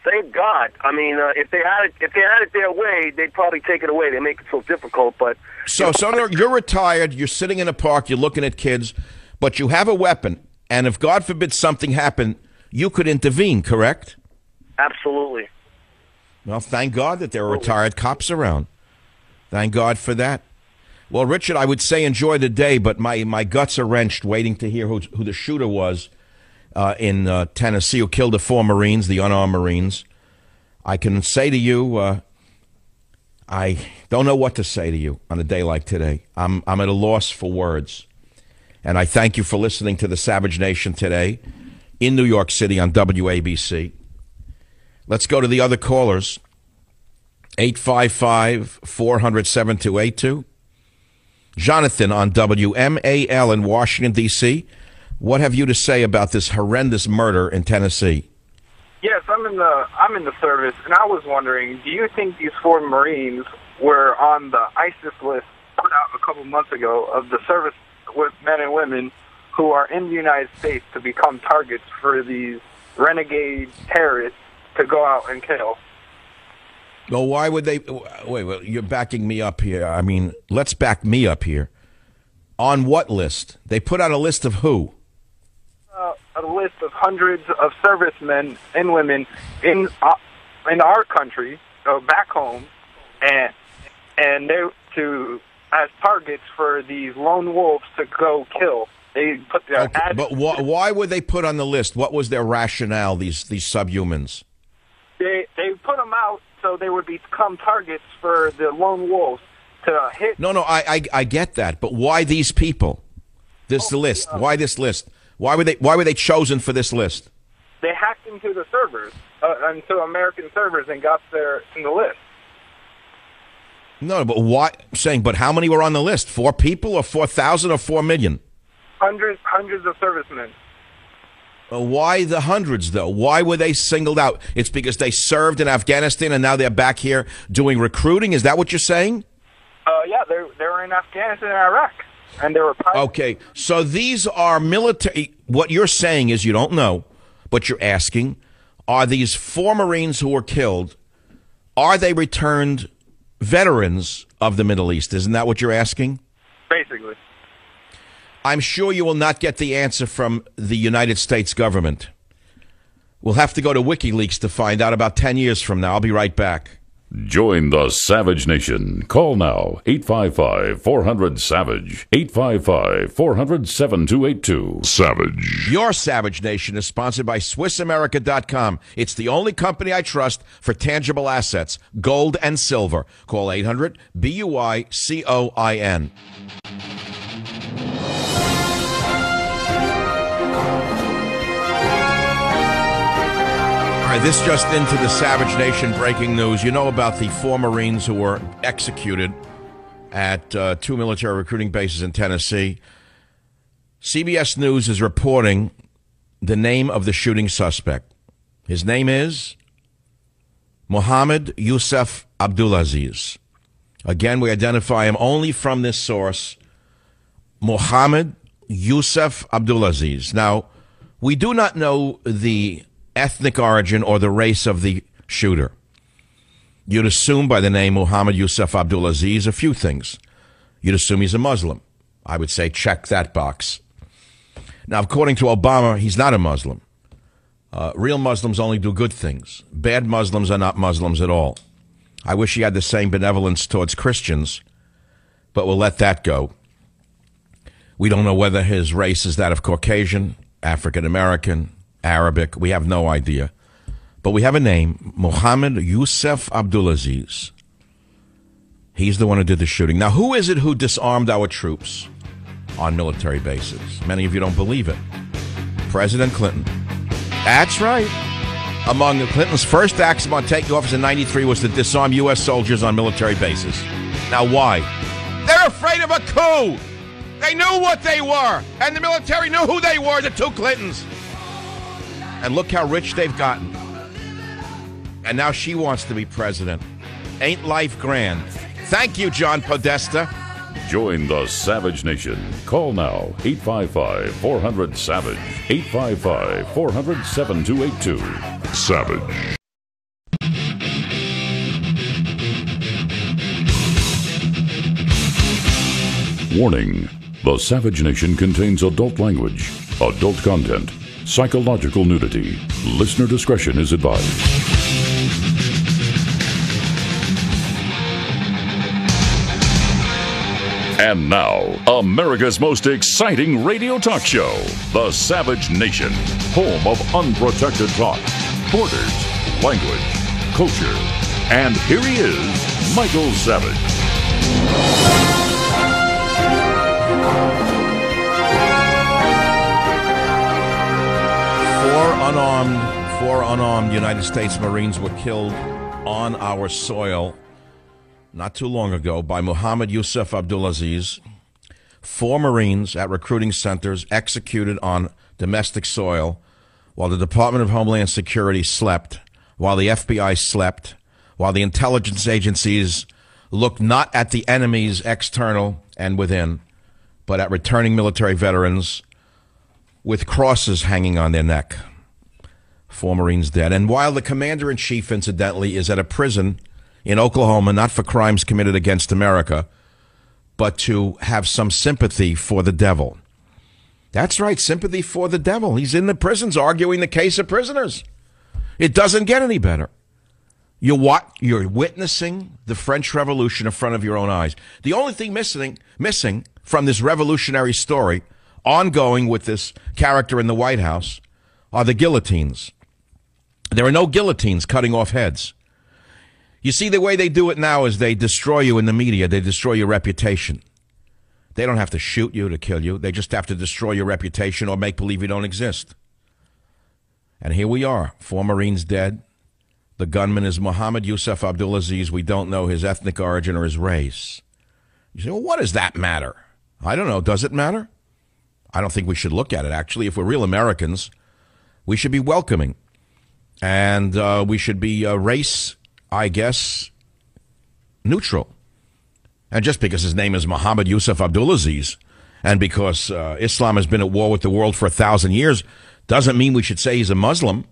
Thank God. I mean, uh, if they had it, if they had it their way, they'd probably take it away. They make it so difficult. But so, so you're retired. You're sitting in a park. You're looking at kids, but you have a weapon. And if God forbid something happened you could intervene, correct? Absolutely. Well, thank God that there are retired cops around. Thank God for that. Well, Richard, I would say enjoy the day, but my, my guts are wrenched waiting to hear who, who the shooter was uh, in uh, Tennessee who killed the four Marines, the unarmed Marines. I can say to you, uh, I don't know what to say to you on a day like today. I'm, I'm at a loss for words. And I thank you for listening to the Savage Nation today in New York City on WABC. Let's go to the other callers. 855 400 7282. Jonathan on WMAL in Washington, D.C. What have you to say about this horrendous murder in Tennessee? Yes, I'm in the I'm in the service, and I was wondering, do you think these four Marines were on the ISIS list put out a couple months ago of the service with men and women who are in the United States to become targets for these renegade terrorists to go out and kill? Well, why would they? Wait, wait, you're backing me up here. I mean, let's back me up here. On what list? They put out a list of who? Uh, a list of hundreds of servicemen and women in uh, in our country, uh, back home, and and they to as targets for these lone wolves to go kill. They put their okay, ads- but wh- why were they put on the list? What was their rationale? These these subhumans. They they put them out so they would become targets for the lone wolves to hit. No, no, I I, I get that, but why these people? This list. Why this list? Why were they Why were they chosen for this list? They hacked into the servers, uh, into American servers, and got their in the list. No, but why? I'm saying, but how many were on the list? Four people, or four thousand, or four million? Hundreds, hundreds of servicemen. Well, why the hundreds, though? Why were they singled out? It's because they served in Afghanistan and now they're back here doing recruiting. Is that what you're saying? Uh, yeah, they they were in Afghanistan and Iraq, and they were. Okay, so these are military. What you're saying is you don't know, but you're asking: Are these four Marines who were killed? Are they returned veterans of the Middle East? Isn't that what you're asking? Basically. I'm sure you will not get the answer from the United States government. We'll have to go to WikiLeaks to find out about 10 years from now. I'll be right back. Join the Savage Nation. Call now 855 400 Savage. 855 400 7282. Savage. Your Savage Nation is sponsored by SwissAmerica.com. It's the only company I trust for tangible assets, gold and silver. Call 800 B U I C O I N. right, this just into the Savage Nation breaking news. You know about the four Marines who were executed at uh, two military recruiting bases in Tennessee. CBS News is reporting the name of the shooting suspect. His name is Mohammed Yusuf Abdulaziz. Again, we identify him only from this source, Mohammed Yusuf Abdulaziz. Now, we do not know the ethnic origin or the race of the shooter. You'd assume by the name Muhammad Yusuf Abdulaziz a few things. You'd assume he's a Muslim. I would say check that box. Now, according to Obama, he's not a Muslim. Uh, real Muslims only do good things. Bad Muslims are not Muslims at all. I wish he had the same benevolence towards Christians, but we'll let that go. We don't know whether his race is that of Caucasian, African American, Arabic. We have no idea. But we have a name, Mohammed Yusuf Abdulaziz. He's the one who did the shooting. Now, who is it who disarmed our troops on military bases? Many of you don't believe it. President Clinton. That's right. Among Clinton's first acts upon taking office in 93 was to disarm U.S. soldiers on military bases. Now, why? They're afraid of a coup. They knew what they were, and the military knew who they were, the two Clintons. And look how rich they've gotten. And now she wants to be president. Ain't life grand? Thank you, John Podesta. Join the Savage Nation. Call now 855 400 Savage. 855 400 7282. Savage. Warning The Savage Nation contains adult language, adult content psychological nudity. Listener discretion is advised. And now, America's most exciting radio talk show, The Savage Nation, home of unprotected talk, borders, language, culture. And here he is, Michael Savage. Unarmed, four unarmed United States Marines were killed on our soil not too long ago by Muhammad Yusuf Abdulaziz. Four Marines at recruiting centers executed on domestic soil while the Department of Homeland Security slept, while the FBI slept, while the intelligence agencies looked not at the enemies external and within, but at returning military veterans with crosses hanging on their neck. Four Marines dead. And while the commander in chief, incidentally, is at a prison in Oklahoma, not for crimes committed against America, but to have some sympathy for the devil. That's right, sympathy for the devil. He's in the prisons arguing the case of prisoners. It doesn't get any better. You what you're witnessing the French Revolution in front of your own eyes. The only thing missing missing from this revolutionary story, ongoing with this character in the White House, are the guillotines. There are no guillotines cutting off heads. You see, the way they do it now is they destroy you in the media. They destroy your reputation. They don't have to shoot you to kill you. They just have to destroy your reputation or make believe you don't exist. And here we are, four Marines dead. The gunman is Mohammed Yusuf Abdulaziz. We don't know his ethnic origin or his race. You say, well, what does that matter? I don't know. Does it matter? I don't think we should look at it, actually. If we're real Americans, we should be welcoming. And uh, we should be uh, race I guess, neutral. And just because his name is Muhammad Yusuf Abdulaziz, and because uh, Islam has been at war with the world for a thousand years, doesn't mean we should say he's a Muslim.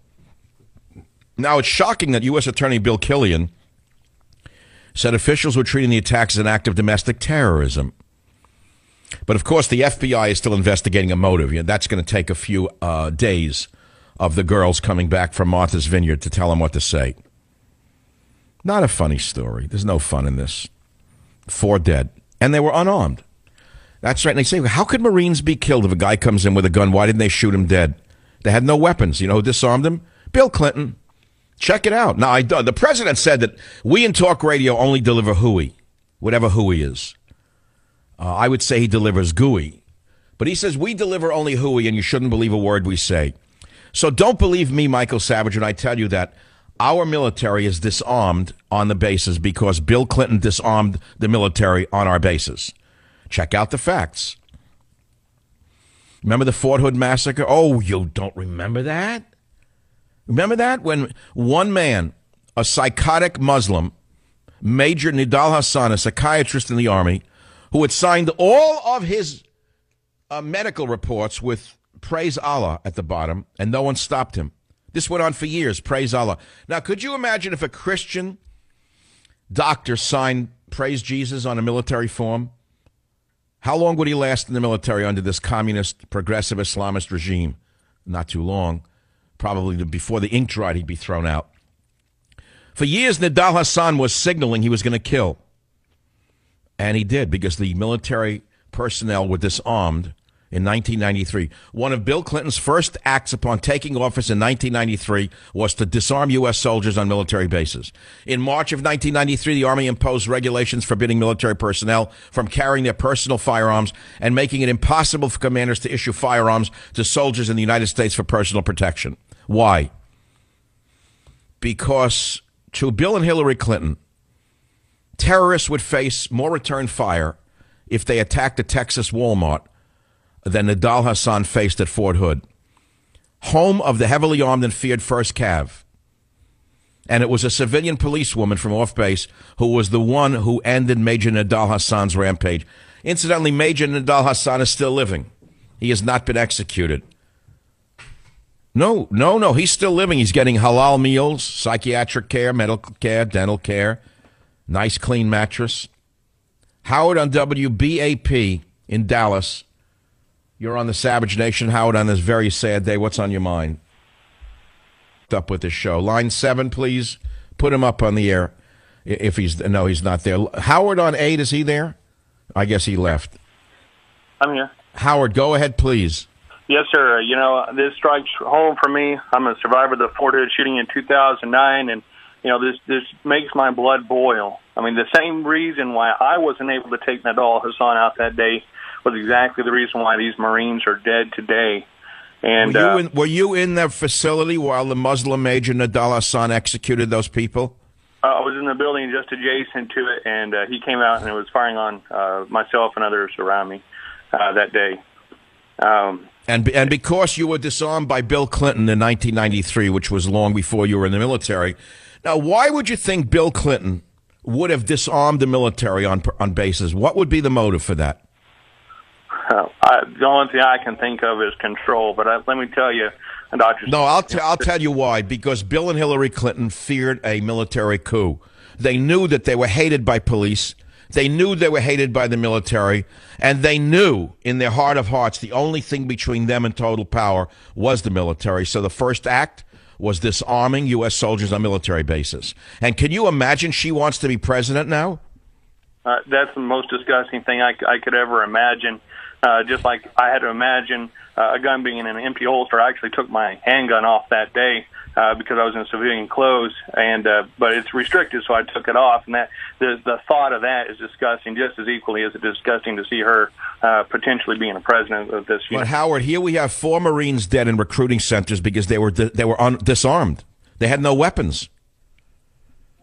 Now, it's shocking that U.S. Attorney Bill Killian said officials were treating the attacks as an act of domestic terrorism. But of course, the FBI is still investigating a motive. You know, that's going to take a few uh, days of the girls coming back from Martha's Vineyard to tell him what to say. Not a funny story. There's no fun in this. Four dead. And they were unarmed. That's right. And they say, how could Marines be killed if a guy comes in with a gun? Why didn't they shoot him dead? They had no weapons. You know who disarmed him? Bill Clinton. Check it out. Now, I, the president said that we in talk radio only deliver hooey, whatever hooey is. Uh, I would say he delivers gooey. But he says we deliver only hooey, and you shouldn't believe a word we say. So don't believe me, Michael Savage, when I tell you that our military is disarmed on the bases because Bill Clinton disarmed the military on our bases. Check out the facts. Remember the Fort Hood massacre? Oh, you don't remember that? Remember that? When one man, a psychotic Muslim, Major Nidal Hasan, a psychiatrist in the army, who had signed all of his uh, medical reports with praise Allah at the bottom, and no one stopped him. This went on for years. Praise Allah. Now, could you imagine if a Christian doctor signed Praise Jesus on a military form? How long would he last in the military under this communist, progressive Islamist regime? Not too long. Probably before the ink dried, he'd be thrown out. For years, Nidal Hasan was signaling he was going to kill. And he did because the military personnel were disarmed in 1993. One of Bill Clinton's first acts upon taking office in 1993 was to disarm U.S. soldiers on military bases. In March of 1993, the Army imposed regulations forbidding military personnel from carrying their personal firearms and making it impossible for commanders to issue firearms to soldiers in the United States for personal protection. Why? Because to Bill and Hillary Clinton, terrorists would face more return fire if they attacked a Texas Walmart than Nidal Hasan faced at Fort Hood, home of the heavily armed and feared 1st Cav. And it was a civilian policewoman from off base who was the one who ended Major Nidal Hasan's rampage. Incidentally, Major Nidal Hasan is still living. He has not been executed. No, no, no. He's still living. He's getting halal meals, psychiatric care, medical care, dental care, nice clean mattress. Howard on WBAP in Dallas You're on the Savage Nation, Howard, on this very sad day. What's on your mind? Up with the show. Line seven, please. Put him up on the air. If he's no, he's not there. Howard on eight. Is he there? I guess he left. I'm here. Howard, go ahead, please. Yes, sir. Uh, you know, this strikes home for me. I'm a survivor of the Fort Hood shooting in 2009, and you know, this this makes my blood boil. I mean, the same reason why I wasn't able to take Nidal Hasan out that day was exactly the reason why these Marines are dead today. And were you, uh, in, were you in the facility while the Muslim major Nidal Hasan executed those people? I was in the building just adjacent to it, and uh, he came out and it was firing on uh, myself and others around me uh, that day. Um, and and because you were disarmed by Bill Clinton in 1993, which was long before you were in the military. Now, why would you think Bill Clinton would have disarmed the military on on bases? What would be the motive for that? Uh, I, the only thing I can think of is control. But I, let me tell you, Doctor. No, I'll t- I'll tell you why. Because Bill and Hillary Clinton feared a military coup. They knew that they were hated by police. They knew they were hated by the military, and they knew in their heart of hearts the only thing between them and total power was the military. So the first act was disarming U.S. soldiers on military bases. And can you imagine she wants to be president now? Uh, that's the most disgusting thing I, I could ever imagine. Uh, just like I had to imagine uh, a gun being in an empty holster. I actually took my handgun off that day uh, because I was in civilian clothes, and uh, but it's restricted, so I took it off. And that the the thought of that is disgusting, just as equally as it's disgusting to see her uh, potentially being a president of this. But Howard, here we have four Marines dead in recruiting centers because they were they were un- disarmed. They had no weapons.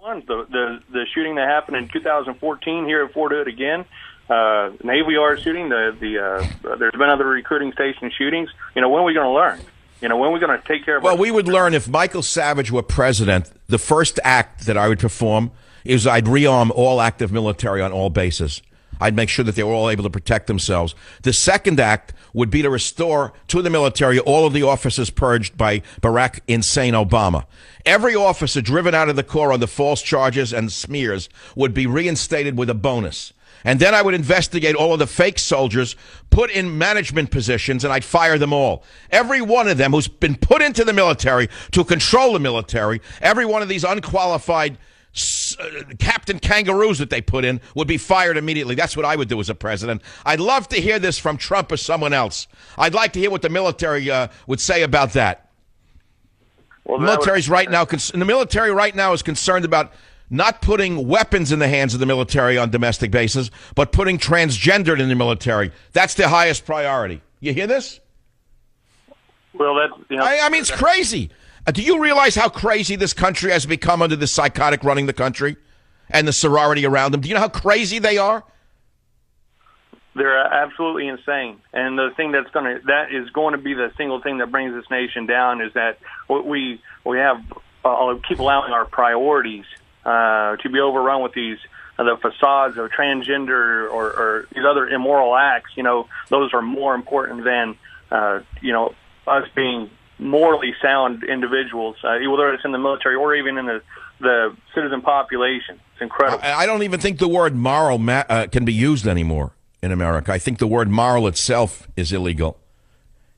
The, the the shooting that happened in 2014 here at Fort Hood again uh, Navy Yard shooting. The the uh, there's been other recruiting station shootings. You know, when are we going to learn? You know, when are we going to take care of? Well, we would learn if Michael Savage were president. The first act that I would perform is I'd rearm all active military on all bases. I'd make sure that they were all able to protect themselves. The second act would be to restore to the military all of the officers purged by Barack insane Obama. Every officer driven out of the Corps under false charges and smears would be reinstated with a bonus. And then I would investigate all of the fake soldiers put in management positions and I'd fire them all. Every one of them who's been put into the military to control the military, every one of these unqualified uh, Captain Kangaroos that they put in would be fired immediately. That's what I would do as a president. I'd love to hear this from Trump or someone else. I'd like to hear what the military uh, would say about that. Well, the military's right now. The military right now is concerned about not putting weapons in the hands of the military on domestic bases, but putting transgendered in the military. That's their highest priority. You hear this? Well, that you know, I, I mean, it's crazy. Uh, do you realize how crazy this country has become under the psychotic running the country and the sorority around them? Do you know how crazy they are? They're absolutely insane. And the thing that's going to that is going to be the single thing that brings this nation down is that what we we have uh, keep allowing our priorities uh, to be overrun with these uh, the facades of transgender or, or these other immoral acts. You know, those are more important than uh, you know us being morally sound individuals, uh, whether it's in the military or even in the the citizen population. It's incredible. I, I don't even think the word moral ma- uh, can be used anymore in America. I think the word moral itself is illegal.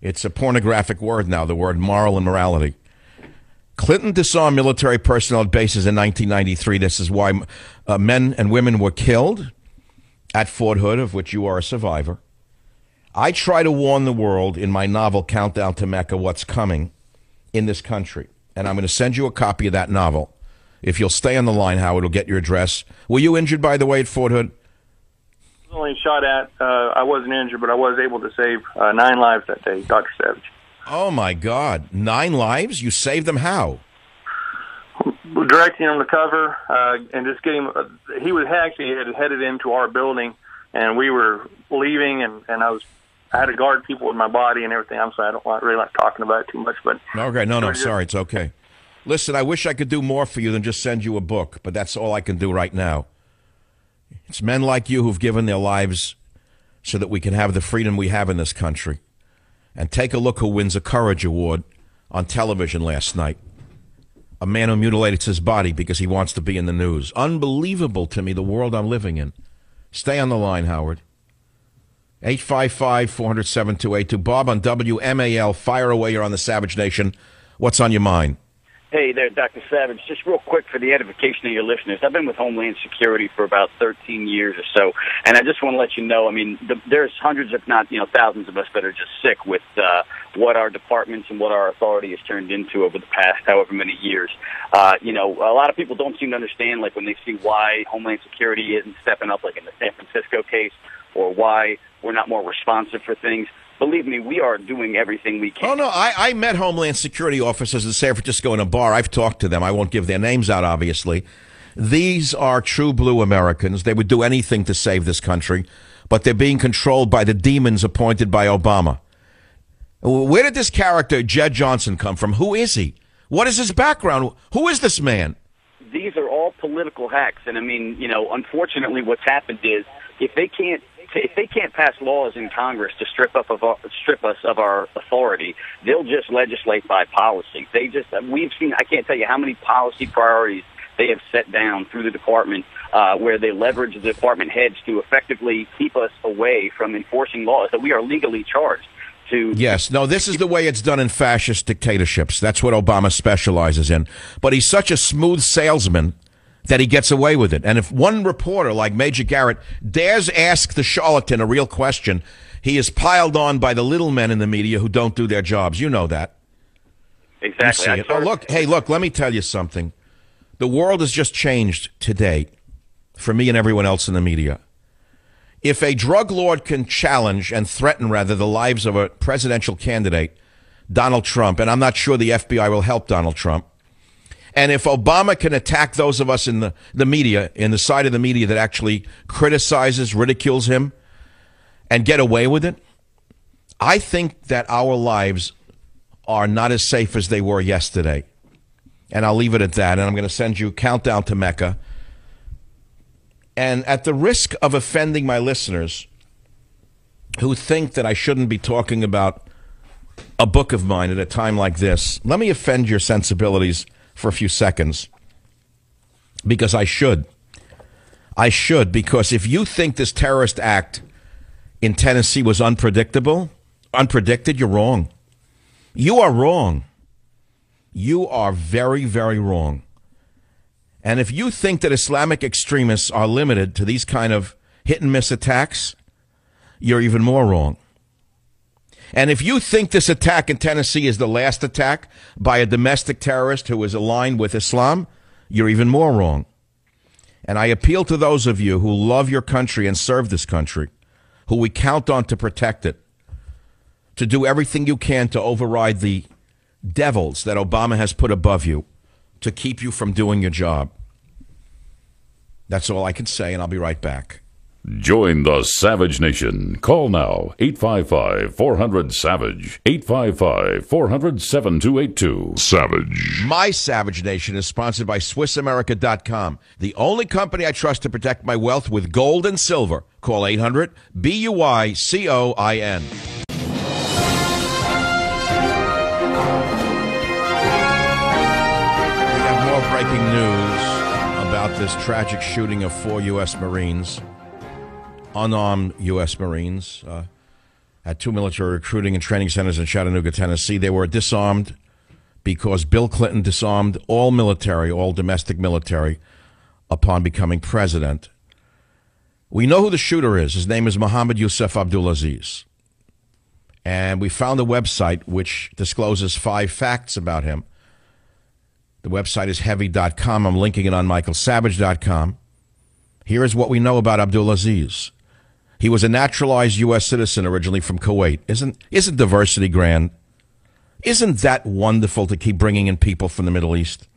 It's a pornographic word now, the word moral and morality. Clinton disarmed military personnel at bases in 1993. This is why uh, men and women were killed at Fort Hood, of which you are a survivor. I try to warn the world in my novel, Countdown to Mecca, what's coming in this country. And I'm going to send you a copy of that novel. If you'll stay on the line, Howard, will get your address. Were you injured, by the way, at Fort Hood? I was only shot at. Uh, I wasn't injured, but I was able to save uh, nine lives that day, Dr. Savage. Oh, my God. Nine lives? You saved them how? Directing him to cover uh, and just getting. Uh, he was actually had headed into our building, and we were leaving, and, and I was I had to guard people with my body and everything. I'm sorry, I don't want, really like talking about it too much, but okay, no, no, sorry, it's okay. Listen, I wish I could do more for you than just send you a book, but that's all I can do right now. It's men like you who've given their lives so that we can have the freedom we have in this country. And take a look who wins a Courage Award on television last night. A man who mutilated his body because he wants to be in the news. Unbelievable to me, the world I'm living in. Stay on the line, Howard. 855 400 7282. Bob on WMAL. Fire away. You're on the Savage Nation. What's on your mind? Hey there, Dr. Savage. Just real quick for the edification of your listeners. I've been with Homeland Security for about 13 years or so, and I just want to let you know, I mean, the, there's hundreds, if not, you know, thousands of us that are just sick with uh, what our departments and what our authority has turned into over the past however many years. Uh, you know, a lot of people don't seem to understand, like, when they see why Homeland Security isn't stepping up, like in the San Francisco case, or why we're not more responsive for things believe me, we are doing everything we can. Oh, no. I, I met Homeland Security officers in San Francisco in a bar. I've talked to them. I won't give their names out, obviously. These are true blue Americans. They would do anything to save this country, but they're being controlled by the demons appointed by Obama. Where did this character, Jeh Johnson, come from? Who is he? What is his background? Who is this man? These are all political hacks. And I mean, you know, unfortunately, what's happened is if they can't if they can't pass laws in Congress to strip up of our, strip us of our authority, they'll just legislate by policy. They just we've seen. I can't tell you how many policy priorities they have set down through the department, uh, where they leverage the department heads to effectively keep us away from enforcing laws that we are legally charged. To yes, no, this is the way it's done in fascist dictatorships. That's what Obama specializes in. But he's such a smooth salesman that he gets away with it. And if one reporter like Major Garrett dares ask the charlatan a real question, he is piled on by the little men in the media who don't do their jobs. You know that. Exactly. Oh, look, hey, look, let me tell you something. The world has just changed today for me and everyone else in the media. If a drug lord can challenge and threaten, rather, the lives of a presidential candidate, Donald Trump, and I'm not sure the FBI will help Donald Trump, and if Obama can attack those of us in the, the media, in the side of the media that actually criticizes, ridicules him, and get away with it, I think that our lives are not as safe as they were yesterday. And I'll leave it at that. And I'm going to send you countdown to Mecca. And at the risk of offending my listeners who think that I shouldn't be talking about a book of mine at a time like this, let me offend your sensibilities for a few seconds because I should. I should because if you think this terrorist act in Tennessee was unpredictable, unpredicted, you're wrong. You are wrong. You are very, very wrong. And if you think that Islamic extremists are limited to these kind of hit and miss attacks, you're even more wrong. And if you think this attack in Tennessee is the last attack by a domestic terrorist who is aligned with Islam, you're even more wrong. And I appeal to those of you who love your country and serve this country, who we count on to protect it, to do everything you can to override the devils that Obama has put above you to keep you from doing your job. That's all I can say, and I'll be right back. Join the Savage Nation. Call now 855 400 Savage. 855 400 7282. Savage. My Savage Nation is sponsored by SwissAmerica.com, the only company I trust to protect my wealth with gold and silver. Call 800 B U I C O I N. We have more breaking news about this tragic shooting of four U.S. Marines unarmed U.S. Marines uh, at two military recruiting and training centers in Chattanooga, Tennessee. They were disarmed because Bill Clinton disarmed all military, all domestic military, upon becoming president. We know who the shooter is. His name is Mohammed Yusuf Abdulaziz. And we found a website which discloses five facts about him. The website is heavy.com. I'm linking it on michaelsavage.com. Here is what we know about Abdulaziz. He was a naturalized U.S. citizen originally from Kuwait. Isn't, isn't diversity grand? Isn't that wonderful to keep bringing in people from the Middle East?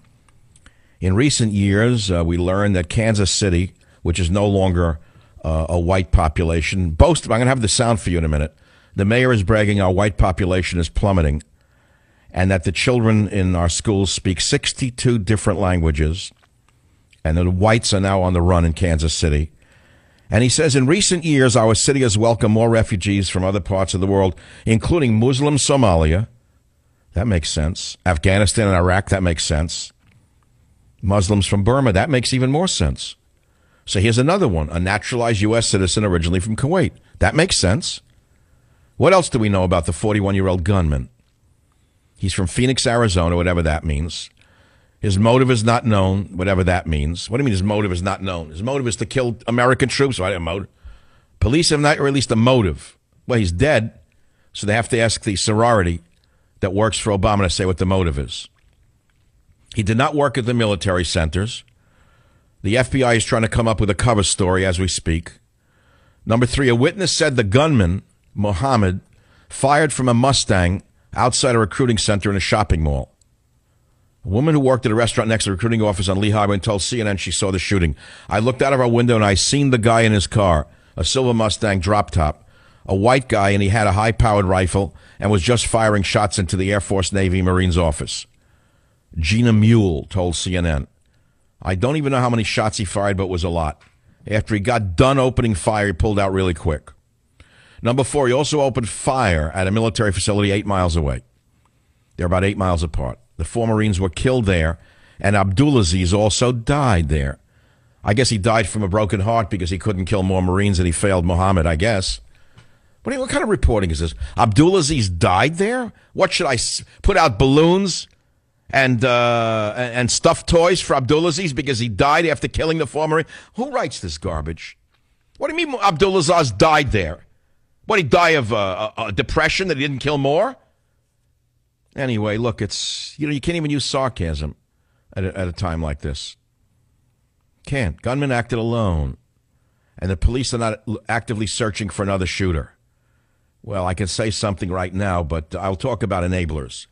In recent years, uh, we learned that Kansas City, which is no longer uh, a white population, boast. I'm going to have the sound for you in a minute. The mayor is bragging our white population is plummeting, and that the children in our schools speak 62 different languages, and the whites are now on the run in Kansas City. And he says, in recent years, our city has welcomed more refugees from other parts of the world, including Muslim Somalia. That makes sense. Afghanistan and Iraq. That makes sense. Muslims from Burma. That makes even more sense. So here's another one a naturalized U.S. citizen originally from Kuwait. That makes sense. What else do we know about the 41 year old gunman? He's from Phoenix, Arizona, whatever that means. His motive is not known, whatever that means. What do you mean his motive is not known? His motive is to kill American troops. A motive? Police have not released a motive. Well, he's dead, so they have to ask the sorority that works for Obama to say what the motive is. He did not work at the military centers. The FBI is trying to come up with a cover story as we speak. Number three, a witness said the gunman, Mohammed, fired from a Mustang outside a recruiting center in a shopping mall. A woman who worked at a restaurant next to the recruiting office on Lee Highway told CNN she saw the shooting. I looked out of our window and I seen the guy in his car, a silver Mustang drop top, a white guy, and he had a high powered rifle and was just firing shots into the Air Force, Navy, Marines office. Gina Mule told CNN. I don't even know how many shots he fired, but it was a lot. After he got done opening fire, he pulled out really quick. Number four, he also opened fire at a military facility eight miles away. They're about eight miles apart. The four Marines were killed there, and Abdulaziz also died there. I guess he died from a broken heart because he couldn't kill more Marines and he failed Mohammed, I guess. What, what kind of reporting is this? Abdulaziz died there? What should I put out balloons and uh, and stuffed toys for Abdulaziz because he died after killing the former. Who writes this garbage? What do you mean Abdulaziz died there? What he die of uh, a, a depression that he didn't kill more? Anyway, look, it's you know you can't even use sarcasm at a, at a time like this. Can't. Gunman acted alone, and the police are not actively searching for another shooter. Well, I can say something right now, but I'll talk about enablers.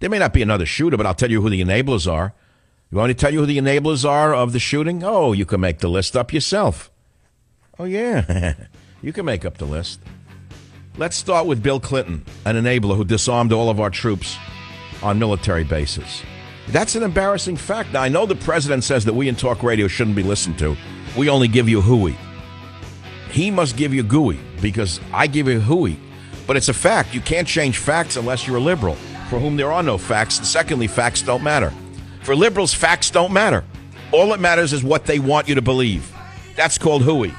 There may not be another shooter, but I'll tell you who the enablers are. You want me to tell you who the enablers are of the shooting? Oh, you can make the list up yourself. Oh, yeah. you can make up the list. Let's start with Bill Clinton, an enabler who disarmed all of our troops on military bases. That's an embarrassing fact. Now, I know the president says that we in talk radio shouldn't be listened to. We only give you hooey. He must give you gooey because I give you hooey. But it's a fact. You can't change facts unless you're a liberal for whom there are no facts. And secondly, facts don't matter. For liberals, facts don't matter. All that matters is what they want you to believe. That's called hooey.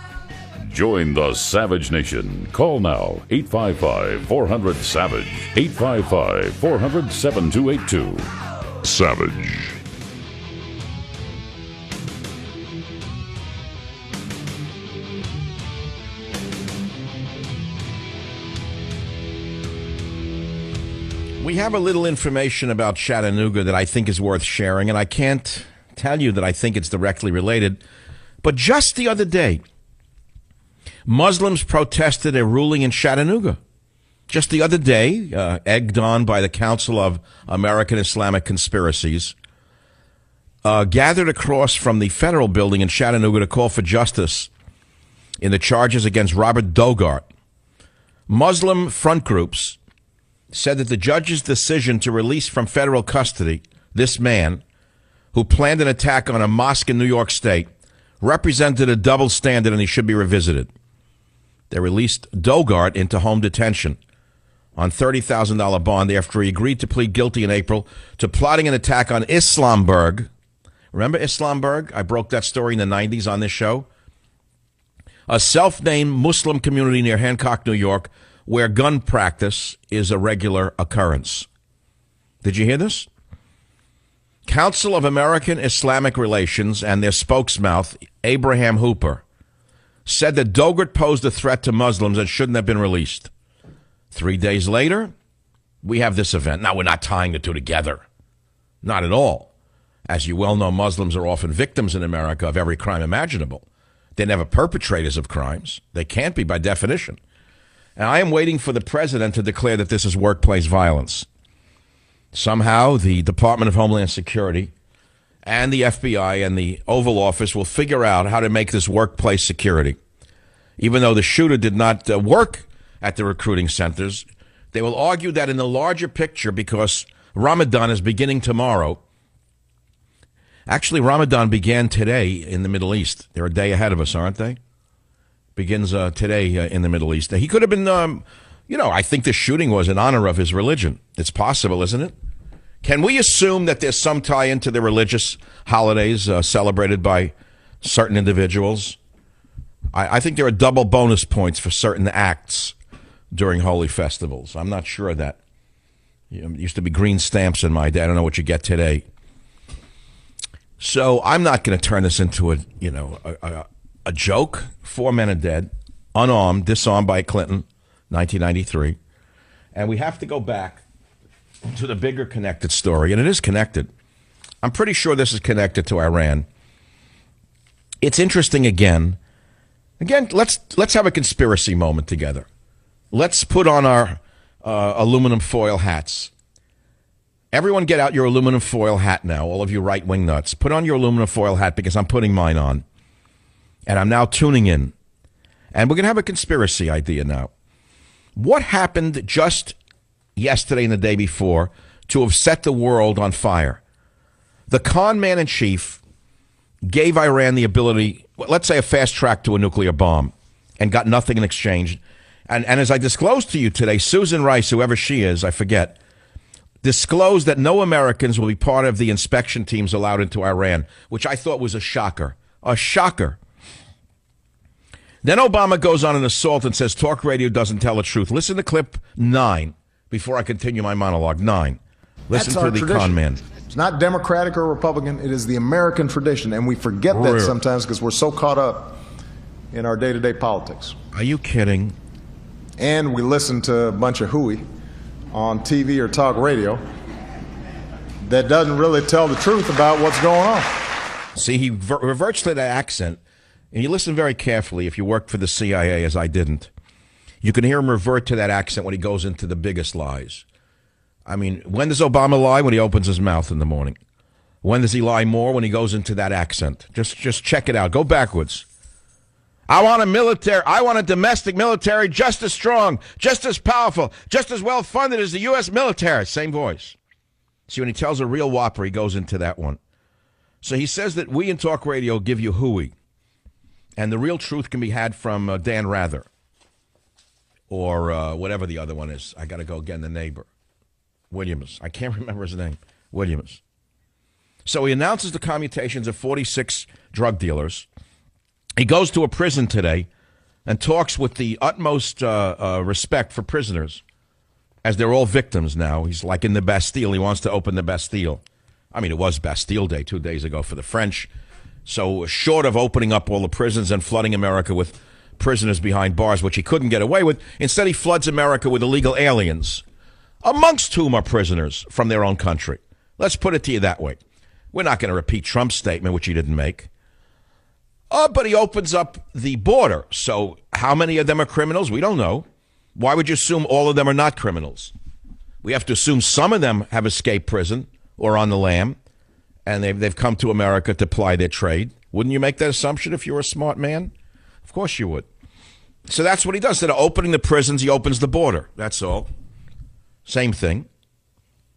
Join the Savage Nation. Call now 855 400 Savage. 855 400 7282. Savage. We have a little information about Chattanooga that I think is worth sharing, and I can't tell you that I think it's directly related. But just the other day, Muslims protested a ruling in Chattanooga. Just the other day, uh, egged on by the Council of American Islamic Conspiracies, uh, gathered across from the federal building in Chattanooga to call for justice in the charges against Robert Doggart. Muslim front groups said that the judge's decision to release from federal custody this man who planned an attack on a mosque in New York State represented a double standard and he should be revisited. They released Doggart into home detention on $30,000 bond after he agreed to plead guilty in April to plotting an attack on Islamberg. Remember Islamberg? I broke that story in the 90s on this show. A self named Muslim community near Hancock, New York, where gun practice is a regular occurrence. Did you hear this? Council of American Islamic Relations and their spokesmouth, Abraham Hooper, said that Doggart posed a threat to Muslims and shouldn't have been released. Three days later, we have this event. Now, we're not tying the two together. Not at all. As you well know, Muslims are often victims in America of every crime imaginable. They're never perpetrators of crimes. They can't be by definition. And I am waiting for the president to declare that this is workplace violence. Somehow, the Department of Homeland Security and the FBI and the Oval Office will figure out how to make this workplace security. Even though the shooter did not uh, work at the recruiting centers, they will argue that in the larger picture, because Ramadan is beginning tomorrow. Actually, Ramadan began today in the Middle East. They're a day ahead of us, aren't they? begins uh, today uh, in the Middle East. He could have been, um, you know, I think the shooting was in honor of his religion. It's possible, isn't it? Can we assume that there's some tie into the religious holidays uh, celebrated by certain individuals I, I think there are double bonus points for certain acts during holy festivals. I'm not sure of that. You know, used to be green stamps in my day. I don't know what you get today. So I'm not going to turn this into a you know a, a, a joke. Four men are dead, unarmed, disarmed by Clinton, 1993, and we have to go back to the bigger connected story, and it is connected. I'm pretty sure this is connected to Iran. It's interesting again. Again, let's let's have a conspiracy moment together. Let's put on our uh, aluminum foil hats. Everyone, get out your aluminum foil hat now. All of you right wing nuts, put on your aluminum foil hat because I'm putting mine on, and I'm now tuning in, and we're gonna have a conspiracy idea now. What happened just yesterday and the day before to have set the world on fire? The con man in chief gave Iran the ability, let's say, a fast track to a nuclear bomb, and got nothing in exchange. And, and as I disclosed to you today, Susan Rice, whoever she is, I forget, disclosed that no Americans will be part of the inspection teams allowed into Iran, which I thought was a shocker. A shocker. Then Obama goes on an assault and says talk radio doesn't tell the truth. Listen to clip nine before I continue my monologue. Nine. Listen That's to the tradition. con man. It's not Democratic or Republican. It is the American tradition, and we forget that sometimes because we're so caught up in our day-to-day politics. Are you kidding? And we listen to a bunch of hooey on TV or talk radio that doesn't really tell the truth about what's going on. See, he ver- reverts to that accent, and you listen very carefully if you worked for the CIA, as I didn't. You can hear him revert to that accent when he goes into the biggest lies. I mean, when does Obama lie? When he opens his mouth in the morning. When does he lie more? When he goes into that accent. Just, just check it out. Go backwards. I want a military. I want a domestic military just as strong, just as powerful, just as well funded as the U.S. military. Same voice. See, when he tells a real whopper, he goes into that one. So he says that we in talk radio give you hooey, and the real truth can be had from uh, Dan Rather or uh, whatever the other one is. I got to go again. The neighbor, Williams. I can't remember his name. Williams. So he announces the commutations of 46 drug dealers. He goes to a prison today and talks with the utmost uh, uh, respect for prisoners, as they're all victims now. He's like in the Bastille. He wants to open the Bastille. I mean, it was Bastille Day two days ago for the French. So, short of opening up all the prisons and flooding America with prisoners behind bars, which he couldn't get away with, instead he floods America with illegal aliens, amongst whom are prisoners from their own country. Let's put it to you that way. We're not going to repeat Trump's statement, which he didn't make. Uh, but he opens up the border. So, how many of them are criminals? We don't know. Why would you assume all of them are not criminals? We have to assume some of them have escaped prison or on the lam, and they've, they've come to America to ply their trade. Wouldn't you make that assumption if you were a smart man? Of course you would. So that's what he does. Instead of opening the prisons, he opens the border. That's all. Same thing.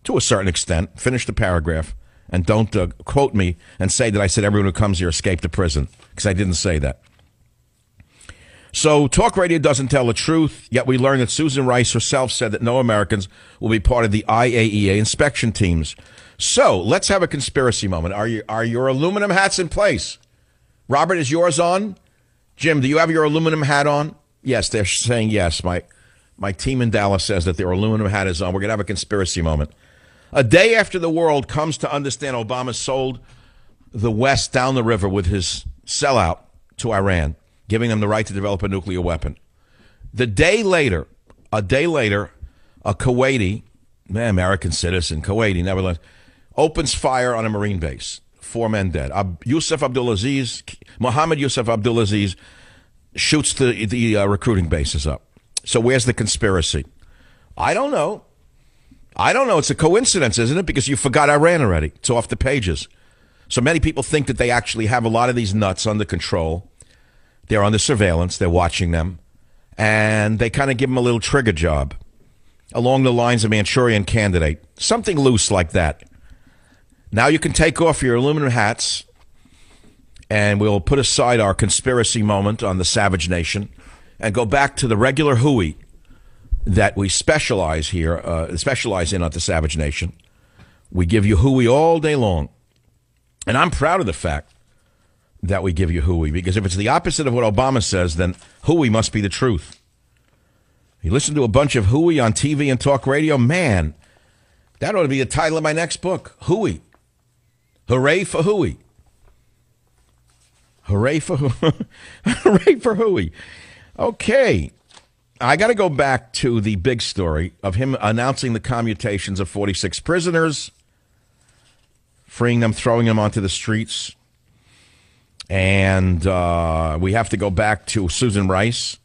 To a certain extent. Finish the paragraph. And don't uh, quote me and say that I said everyone who comes here escaped the prison, because I didn't say that. So, talk radio doesn't tell the truth, yet we learn that Susan Rice herself said that no Americans will be part of the IAEA inspection teams. So, let's have a conspiracy moment. Are, you, are your aluminum hats in place? Robert, is yours on? Jim, do you have your aluminum hat on? Yes, they're saying yes. My, my team in Dallas says that their aluminum hat is on. We're going to have a conspiracy moment. A day after the world comes to understand Obama sold the West down the river with his sellout to Iran, giving them the right to develop a nuclear weapon. The day later, a day later, a Kuwaiti, American citizen, Kuwaiti, nevertheless, opens fire on a Marine base. Four men dead. Ab- Yusuf Abdulaziz, Mohammed Yusuf Abdulaziz, shoots the, the uh, recruiting bases up. So where's the conspiracy? I don't know. I don't know. It's a coincidence, isn't it? Because you forgot Iran already. It's off the pages. So many people think that they actually have a lot of these nuts under control. They're under surveillance. They're watching them. And they kind of give them a little trigger job along the lines of Manchurian candidate. Something loose like that. Now you can take off your aluminum hats and we'll put aside our conspiracy moment on the Savage Nation and go back to the regular hooey that we specialize here, uh, specialize in at the Savage Nation. We give you hooey all day long. And I'm proud of the fact that we give you hooey because if it's the opposite of what Obama says, then hooey must be the truth. You listen to a bunch of hooey on TV and talk radio, man, that ought to be the title of my next book. Hooey. Hooray for hooey. Hooray for hooray for hooey. Okay. I got to go back to the big story of him announcing the commutations of 46 prisoners, freeing them, throwing them onto the streets. And uh, we have to go back to Susan Rice.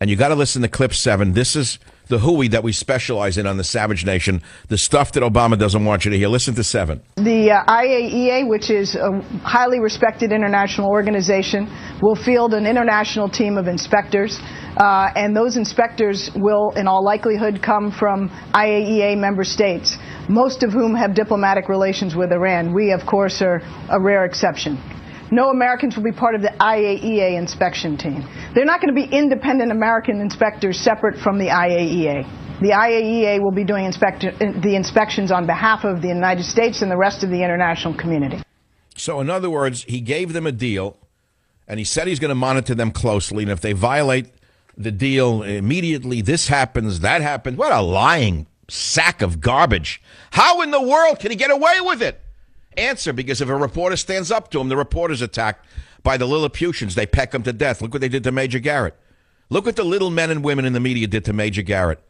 And you got to listen to clip seven. This is the hooey that we specialize in on the Savage Nation, the stuff that Obama doesn't want you to hear. Listen to seven. The uh, IAEA, which is a highly respected international organization, will field an international team of inspectors. Uh, and those inspectors will, in all likelihood, come from IAEA member states, most of whom have diplomatic relations with Iran. We, of course, are a rare exception. No Americans will be part of the IAEA inspection team. They're not going to be independent American inspectors separate from the IAEA. The IAEA will be doing inspector, the inspections on behalf of the United States and the rest of the international community. So, in other words, he gave them a deal, and he said he's going to monitor them closely, and if they violate the deal immediately, this happens, that happens. What a lying sack of garbage. How in the world can he get away with it? Answer because if a reporter stands up to him, the reporter's attacked by the Lilliputians. They peck him to death. Look what they did to Major Garrett. Look what the little men and women in the media did to Major Garrett.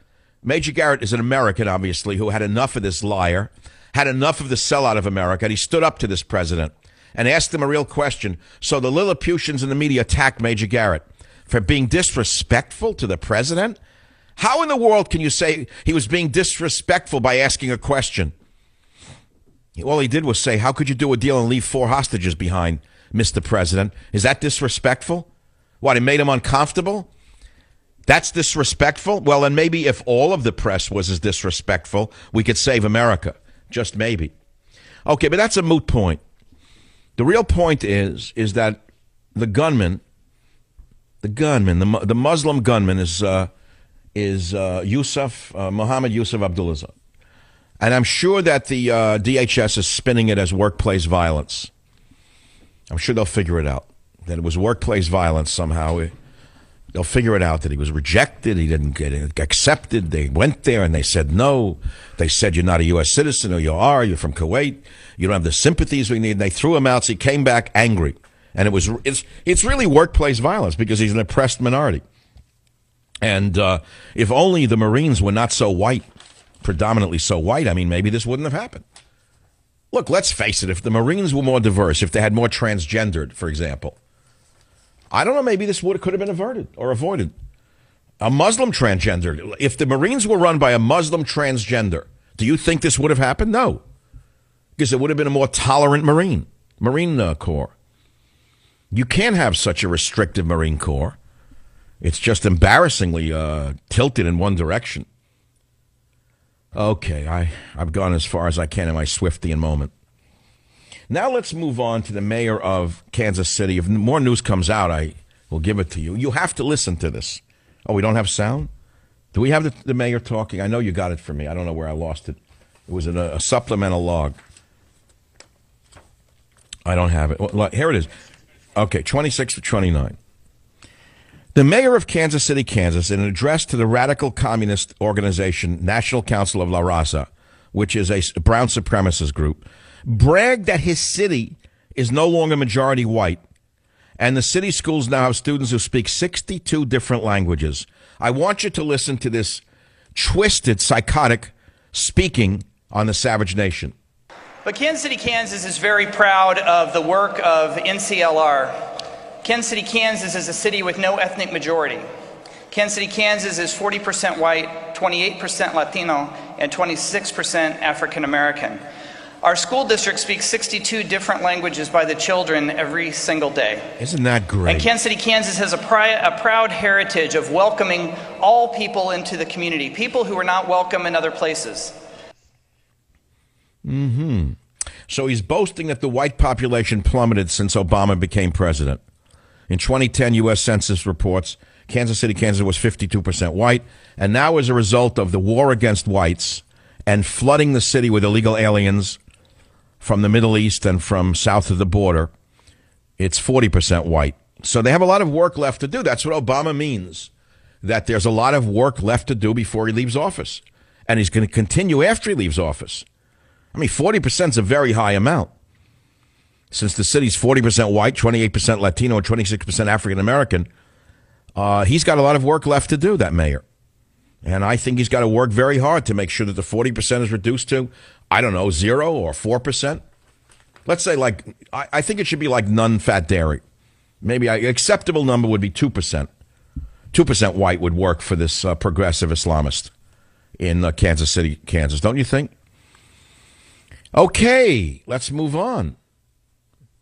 Major Garrett is an American, obviously, who had enough of this liar, had enough of the sellout of America, and he stood up to this president and asked him a real question. So the Lilliputians in the media attacked Major Garrett for being disrespectful to the president? How in the world can you say he was being disrespectful by asking a question? All he did was say, How could you do a deal and leave four hostages behind, Mr. President? Is that disrespectful? What, it made him uncomfortable? That's disrespectful? Well, then maybe if all of the press was as disrespectful, we could save America. Just maybe. Okay, but that's a moot point. The real point is is that the gunman, the gunman, the, the Muslim gunman is uh, is uh, Yusuf uh, Muhammad Yusuf Abdullah. And I'm sure that the uh, DHS is spinning it as workplace violence. I'm sure they'll figure it out. That it was workplace violence somehow. They'll figure it out that he was rejected. He didn't get accepted. They went there and they said no. They said, You're not a U.S. citizen, or you are. You're from Kuwait. You don't have the sympathies we need. And they threw him out. So he came back angry. And it was it's, it's really workplace violence because he's an oppressed minority. And uh, if only the Marines were not so white predominantly so white, I mean, maybe this wouldn't have happened. Look, let's face it, if the Marines were more diverse, if they had more transgendered, for example, I don't know, maybe this would could have been averted or avoided. A Muslim transgender, if the Marines were run by a Muslim transgender, do you think this would have happened? No. Because it would have been a more tolerant Marine, Marine uh, Corps. You can't have such a restrictive Marine Corps. It's just embarrassingly uh, tilted in one direction. Okay, I, I've gone as far as I can in my Swiftian moment. Now let's move on to the mayor of Kansas City. If more news comes out, I will give it to you. You have to listen to this. Oh, we don't have sound? Do we have the, the mayor talking? I know you got it for me. I don't know where I lost it. It was in a, a supplemental log. I don't have it. Well, here it is. Okay, 26 to 29. The mayor of Kansas City, Kansas, in an address to the radical communist organization National Council of La Raza, which is a brown supremacist group, bragged that his city is no longer majority white, and the city schools now have students who speak 62 different languages. I want you to listen to this twisted, psychotic speaking on the Savage Nation. But Kansas City, Kansas is very proud of the work of NCLR Kansas City, Kansas is a city with no ethnic majority. Kansas City, Kansas is 40% white, 28% Latino, and 26% African American. Our school district speaks 62 different languages by the children every single day. Isn't that great? And Kansas City, Kansas has a, pri- a proud heritage of welcoming all people into the community, people who are not welcome in other places. Mm hmm. So he's boasting that the white population plummeted since Obama became president. In 2010, U.S. Census reports Kansas City, Kansas was 52% white. And now, as a result of the war against whites and flooding the city with illegal aliens from the Middle East and from south of the border, It's 40% white. So they have a lot of work left to do. That's what Obama means, that there's a lot of work left to do before he leaves office. And he's going to continue after he leaves office. I mean, 40% is a very high amount. Since the city's 40% white, 28% Latino, and 26% African American, uh, he's got a lot of work left to do, that mayor. And I think he's got to work very hard to make sure that the 40% is reduced to, I don't know, zero or 4%. Let's say, like, I, I think it should be like non fat dairy. Maybe an acceptable number would be 2%. 2% white would work for this uh, progressive Islamist in uh, Kansas City, Kansas, don't you think? Okay, let's move on.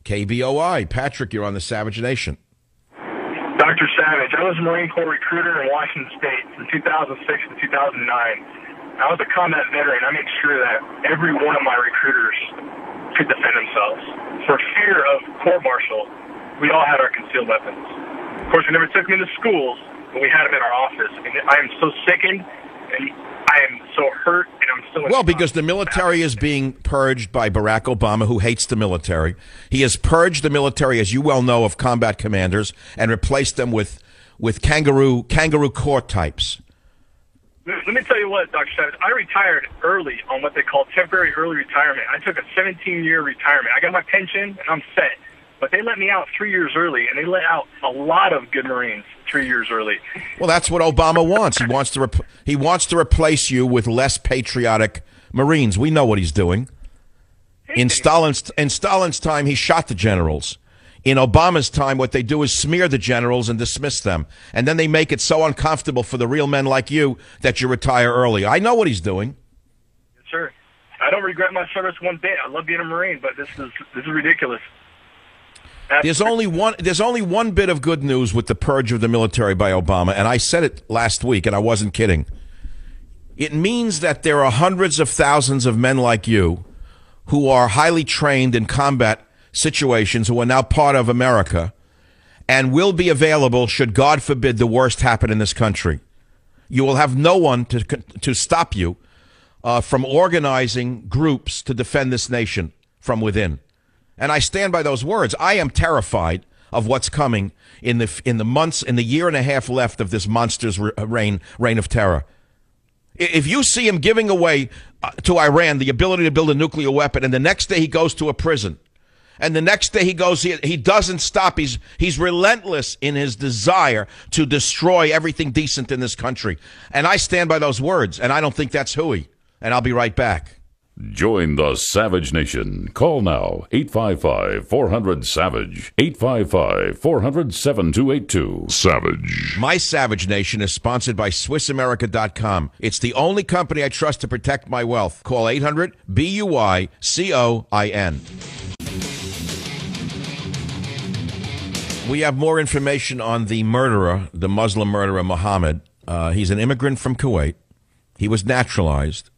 KBOI. Patrick, you're on the Savage Nation. Dr. Savage, I was a Marine Corps recruiter in Washington State from 2006 to 2009. I was a combat veteran. I made sure that every one of my recruiters could defend themselves. For fear of court martial, we all had our concealed weapons. Of course, we never took them into schools, but we had them in our office. And I am so sickened and I am so hurt, and I'm still. Well, because the military is being purged by Barack Obama, who hates the military. He has purged the military, as you well know, of combat commanders and replaced them with with kangaroo kangaroo court types. Let me tell you what, Dr. Savage. I retired early on what they call temporary early retirement. I took a 17 year retirement. I got my pension, and I'm set. But they let me out three years early, and they let out a lot of good Marines three years early. Well, that's what Obama wants. He wants to rep- he wants to replace you with less patriotic Marines. We know what he's doing. In Stalin's in Stalin's time, he shot the generals. In Obama's time, what they do is smear the generals and dismiss them, and then they make it so uncomfortable for the real men like you that you retire early. I know what he's doing. Yes, sir. I don't regret my service one bit. I love being a Marine, but this is this is ridiculous. There's only one. There's only one bit of good news with the purge of the military by Obama, and I said it last week, and I wasn't kidding. It means that there are hundreds of thousands of men like you who are highly trained in combat situations who are now part of America and will be available should God forbid the worst happen in this country. You will have no one to to stop you uh, from organizing groups to defend this nation from within. And I stand by those words. I am terrified of what's coming in the in the months in the year and a half left of this monster's reign reign of terror. If you see him giving away uh, to Iran the ability to build a nuclear weapon, and the next day he goes to a prison, and the next day he goes, he, he doesn't stop. He's he's relentless in his desire to destroy everything decent in this country. And I stand by those words, and I don't think that's hooey. And I'll be right back. Join the Savage Nation. Call now 855 400 Savage. 855 400 7282. Savage. My Savage Nation is sponsored by SwissAmerica.com. It's the only company I trust to protect my wealth. Call 800 B U I C O I N. We have more information on the murderer, the Muslim murderer, Muhammad. Uh, he's an immigrant from Kuwait. He was naturalized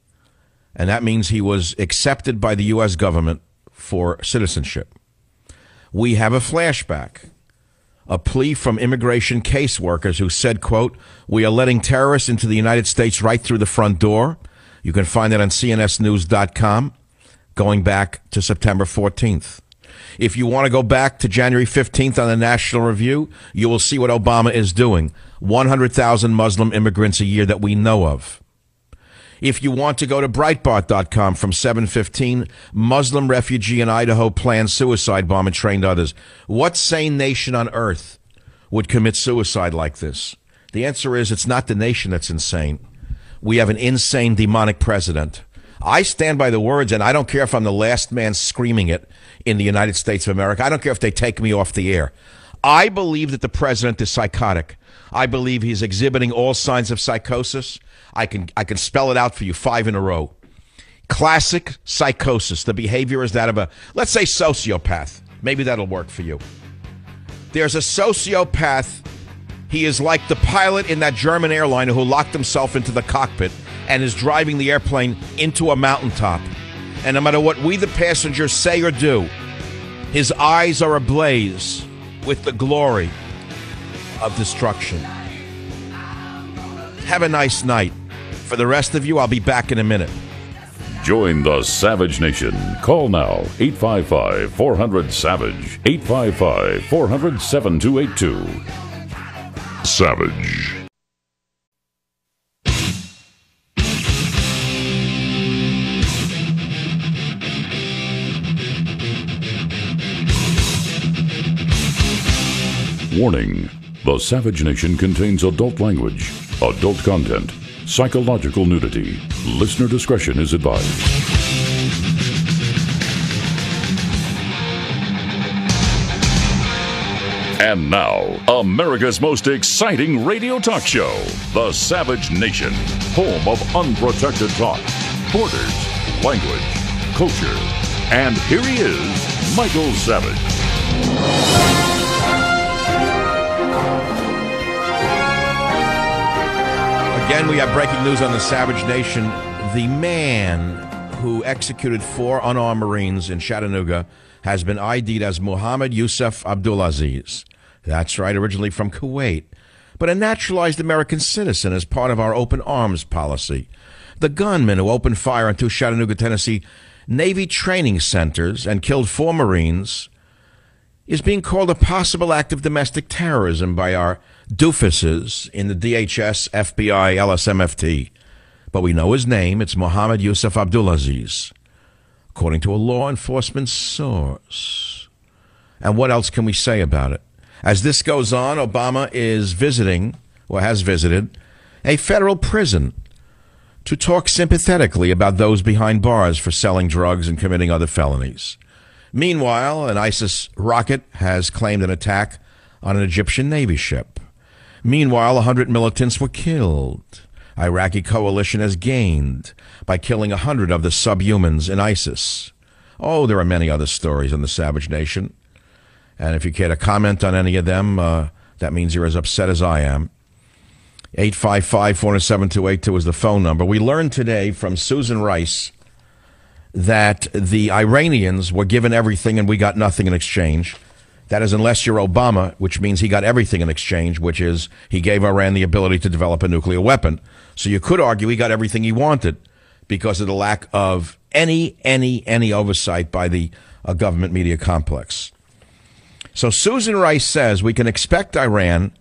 and that means he was accepted by the U.S. government for citizenship. We have a flashback, a plea from immigration caseworkers who said, quote, we are letting terrorists into the United States right through the front door. You can find that on cnsnews.com going back to September 14th. If you want to go back to January 15th on the National Review, you will see what Obama is doing. 100,000 Muslim immigrants a year that we know of. If you want to go to Breitbart.com from 715, Muslim refugee in Idaho planned suicide bomb and trained others. What sane nation on earth would commit suicide like this? The answer is it's not the nation that's insane. We have an insane demonic president. I stand by the words, and I don't care if I'm the last man screaming it in the United States of America. I don't care if they take me off the air. I believe that the president is psychotic. I believe he's exhibiting all signs of psychosis. I can I can spell it out for you five in a row. Classic psychosis. The behavior is that of a let's say sociopath. Maybe that'll work for you. There's a sociopath. He is like the pilot in that German airliner who locked himself into the cockpit and is driving the airplane into a mountaintop. And no matter what we, the passengers, say or do, his eyes are ablaze with the glory of destruction. Have a nice night. For the rest of you, I'll be back in a minute. Join the Savage Nation. Call now 855 400 Savage. 855 400 7282. Savage. Warning The Savage Nation contains adult language, adult content, psychological nudity. Listener discretion is advised. And now, America's most exciting radio talk show, The Savage Nation, home of unprotected talk, borders, language, culture. And here he is, Michael Savage. Again, we have breaking news on the Savage Nation. The man who executed four unarmed Marines in Chattanooga has been ID'd as Muhammad Yusuf Abdulaziz. That's right, originally from Kuwait, but a naturalized American citizen as part of our open arms policy. The gunman who opened fire on two Chattanooga, Tennessee Navy training centers and killed four Marines is being called a possible act of domestic terrorism by our doofuses in the DHS, FBI, LSMFT. But we know his name. It's Mohammed Yusuf Abdulaziz, according to a law enforcement source. And what else can we say about it? As this goes on, Obama is visiting, or has visited, a federal prison to talk sympathetically about those behind bars for selling drugs and committing other felonies. Meanwhile, an ISIS rocket has claimed an attack on an Egyptian Navy ship. Meanwhile, 100 militants were killed. Iraqi coalition has gained by killing 100 of the subhumans in ISIS. Oh, there are many other stories in the Savage Nation. And if you care to comment on any of them, uh, that means you're as upset as I am. 855 407 282 is the phone number. We learned today from Susan Rice that the Iranians were given everything and we got nothing in exchange. That is, unless you're Obama, which means he got everything in exchange, which is he gave Iran the ability to develop a nuclear weapon. So you could argue he got everything he wanted because of the lack of any, any, any oversight by the uh, government media complex. So Susan Rice says we can expect Iran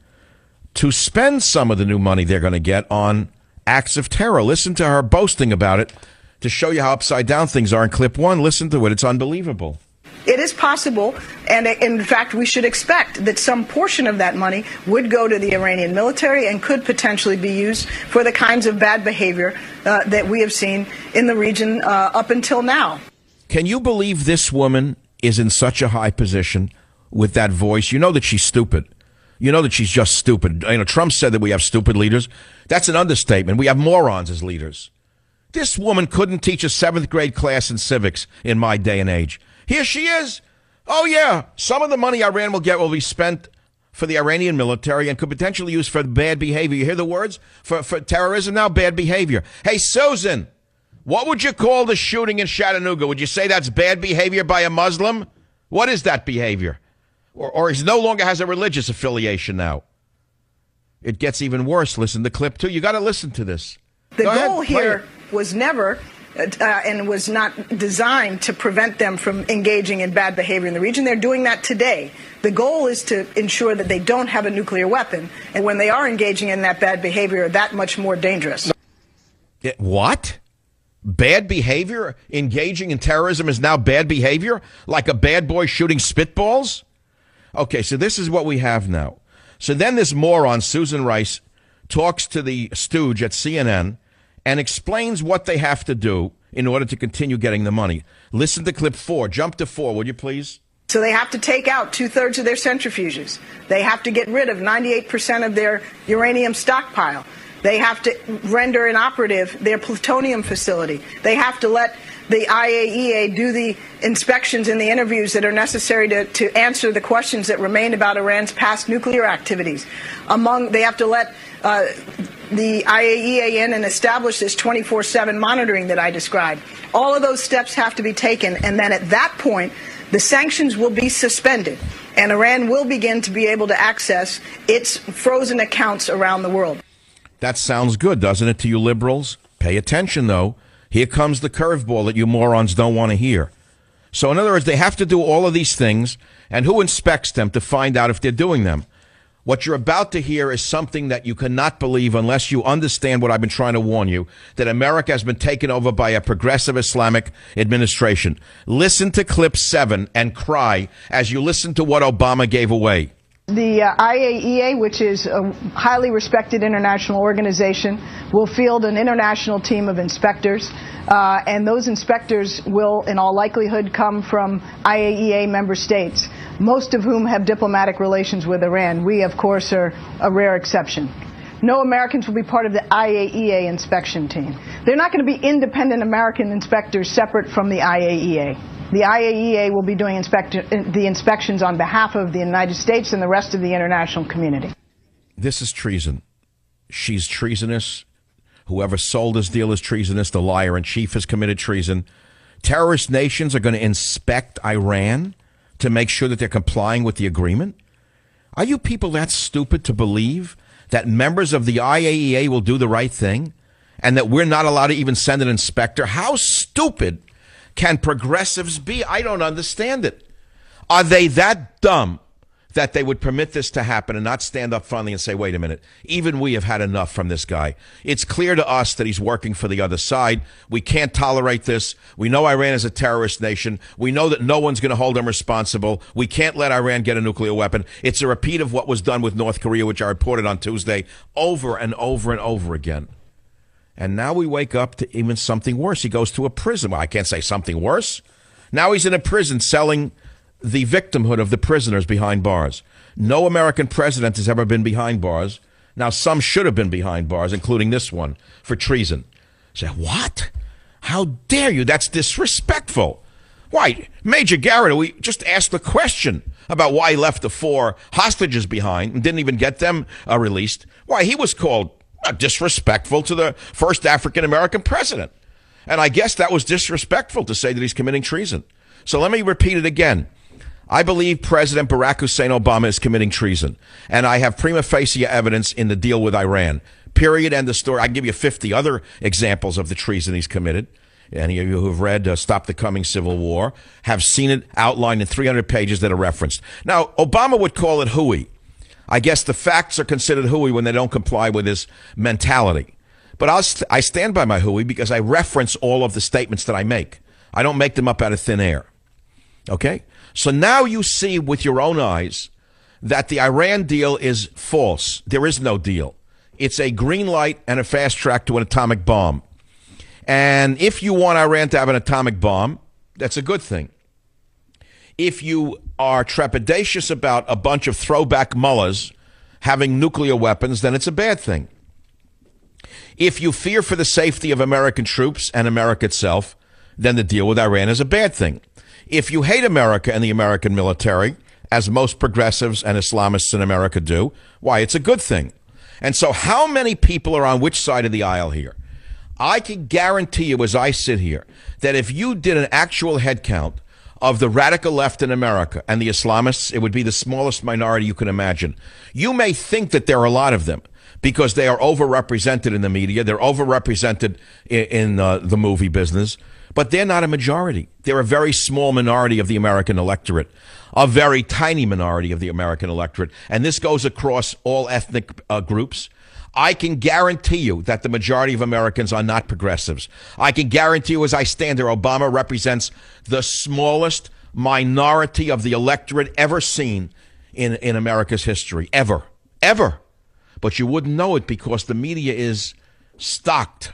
to spend some of the new money they're going to get on acts of terror. Listen to her boasting about it to show you how upside down things are in clip one. Listen to it. It's unbelievable. It is possible, and in fact, we should expect that some portion of that money would go to the Iranian military and could potentially be used for the kinds of bad behavior uh, that we have seen in the region uh, up until now. Can you believe this woman is in such a high position with that voice? You know that she's stupid. You know that she's just stupid. You know, Trump said that we have stupid leaders. That's an understatement. We have morons as leaders. This woman couldn't teach a seventh grade class in civics in my day and age. Here she is. Oh, yeah. Some of the money Iran will get will be spent for the Iranian military and could potentially use for bad behavior. You hear the words? For, for terrorism now, bad behavior. Hey, Susan, what would you call the shooting in Chattanooga? Would you say that's bad behavior by a Muslim? What is that behavior? Or, or he no longer has a religious affiliation now. It gets even worse. Listen to the clip too. You got to listen to this. The Go goal ahead, here was never uh, and was not designed to prevent them from engaging in bad behavior in the region. They're doing that today. The goal is to ensure that they don't have a nuclear weapon, and when they are engaging in that bad behavior, that much more dangerous. What? Bad behavior? Engaging in terrorism is now bad behavior? Like a bad boy shooting spitballs? Okay, so this is what we have now. So then this moron, Susan Rice, talks to the stooge at CNN and explains what they have to do in order to continue getting the money. Listen to clip four. Jump to four, would you please? So they have to take out two thirds of their centrifuges. They have to get rid of 98% of their uranium stockpile. They have to render inoperative their plutonium facility. They have to let the IAEA do the inspections and the interviews that are necessary to, to answer the questions that remain about Iran's past nuclear activities. Among, they have to let uh, the IAEA in and establish this 24 7 monitoring that I described. All of those steps have to be taken, and then at that point, the sanctions will be suspended, and Iran will begin to be able to access its frozen accounts around the world. That sounds good, doesn't it, to you liberals? Pay attention, though. Here comes the curveball that you morons don't want to hear. So, in other words, they have to do all of these things, and who inspects them to find out if they're doing them? What you're about to hear is something that you cannot believe unless you understand what I've been trying to warn you that America has been taken over by a progressive Islamic administration. Listen to clip seven and cry as you listen to what Obama gave away. The uh, IAEA, which is a highly respected international organization, will field an international team of inspectors, uh, and those inspectors will, in all likelihood, come from IAEA member states, most of whom have diplomatic relations with Iran. We, of course, are a rare exception. No Americans will be part of the IAEA inspection team. They're not going to be independent American inspectors separate from the IAEA. The IAEA will be doing inspect- the inspections on behalf of the United States and the rest of the international community. This is treason. She's treasonous. Whoever sold this deal is treasonous. The liar in chief has committed treason. Terrorist nations are going to inspect Iran to make sure that they're complying with the agreement. Are you people that stupid to believe that members of the IAEA will do the right thing and that we're not allowed to even send an inspector? How stupid can progressives be? I don't understand it. Are they that dumb that they would permit this to happen and not stand up finally and say, wait a minute, even we have had enough from this guy. It's clear to us that he's working for the other side. We can't tolerate this. We know Iran is a terrorist nation. We know that no one's going to hold him responsible. We can't let Iran get a nuclear weapon. It's a repeat of what was done with North Korea, which I reported on Tuesday over and over and over again. And now we wake up to even something worse. He goes to a prison. Well, I can't say something worse. Now he's in a prison selling the victimhood of the prisoners behind bars. No American president has ever been behind bars. Now, some should have been behind bars, including this one, for treason. Say, what? How dare you? That's disrespectful. Why, Major Garrett, we just asked the question about why he left the four hostages behind and didn't even get them uh, released. Why, he was called disrespectful to the first African American president. And I guess that was disrespectful to say that he's committing treason. So let me repeat it again. I believe President Barack Hussein Obama is committing treason. And I have prima facie evidence in the deal with Iran. Period. End of story. I can give you 50 other examples of the treason he's committed. Any of you who have read uh, Stop the Coming Civil War have seen it outlined in 300 pages that are referenced. Now, Obama would call it hooey. I guess the facts are considered hooey when they don't comply with his mentality. But st- I stand by my hooey because I reference all of the statements that I make. I don't make them up out of thin air. Okay? So now you see with your own eyes that the Iran deal is false. There is no deal. It's a green light and a fast track to an atomic bomb. And if you want Iran to have an atomic bomb, that's a good thing. If you are trepidatious about a bunch of throwback mullahs having nuclear weapons, then it's a bad thing. If you fear for the safety of American troops and America itself, then the deal with Iran is a bad thing. If you hate America and the American military, as most progressives and Islamists in America do, why, it's a good thing. And so, how many people are on which side of the aisle here? I can guarantee you, as I sit here, that if you did an actual head count of the radical left in America and the Islamists, it would be the smallest minority you can imagine. You may think that there are a lot of them because they are overrepresented in the media, they're overrepresented in, in uh, the movie business, but they're not a majority. They're a very small minority of the American electorate, a very tiny minority of the American electorate. And this goes across all ethnic uh, groups. I can guarantee you that the majority of Americans are not progressives. I can guarantee you, as I stand there, Obama represents the smallest minority of the electorate ever seen in, in America's history. Ever. Ever. But you wouldn't know it because the media is stocked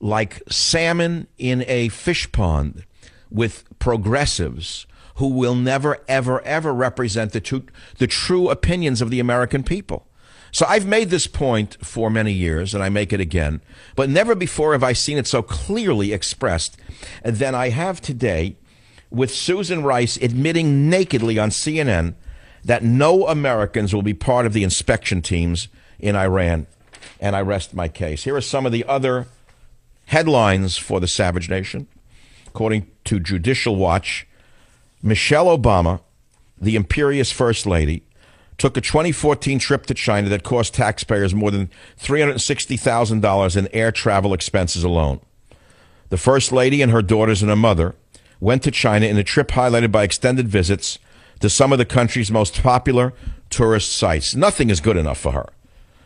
like salmon in a fish pond with progressives who will never, ever, ever represent the, true, the true opinions of the American people. So I've made this point for many years, and I make it again, but never before have I seen it so clearly expressed than I have today with Susan Rice admitting nakedly on CNN that no Americans will be part of the inspection teams in Iran. And I rest my case. Here are some of the other headlines for the Savage Nation. According to Judicial Watch, Michelle Obama, the imperious First Lady, took a 2014 trip to China that cost taxpayers more than $360,000 in air travel expenses alone. The First Lady and her daughters and her mother went to China in a trip highlighted by extended visits to some of the country's most popular tourist sites. Nothing is good enough for her.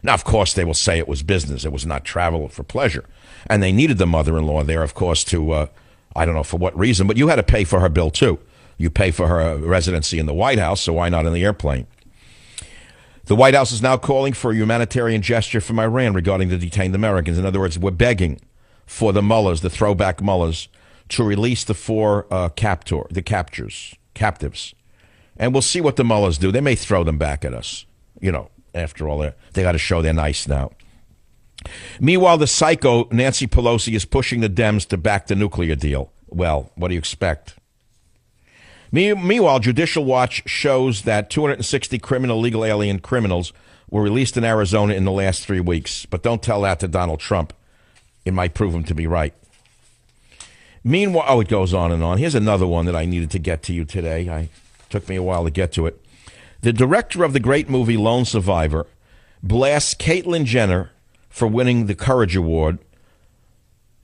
Now, of course, they will say it was business. It was not travel for pleasure. And they needed the mother in law there, of course, to, uh, I don't know for what reason, but you had to pay for her bill too. You pay for her residency in the White House, so why not in the airplane? The White House is now calling for a humanitarian gesture from Iran regarding the detained Americans. In other words, we're begging for the mullahs, the throwback mullahs, to release the four uh, captor, the captures, captives. And we'll see what the mullahs do. They may throw them back at us. You know, after all, they got to show they're nice now. Meanwhile, the psycho Nancy Pelosi is pushing the Dems to back the nuclear deal. Well, what do you expect? Meanwhile, Judicial Watch shows that 260 criminal legal alien criminals were released in Arizona in the last three weeks. But don't tell that to Donald Trump. It might prove him to be right. Meanwhile, oh, it goes on and on. Here's another one that I needed to get to you today. I took me a while to get to it. The director of the great movie Lone Survivor blasts Caitlyn Jenner for winning the Courage Award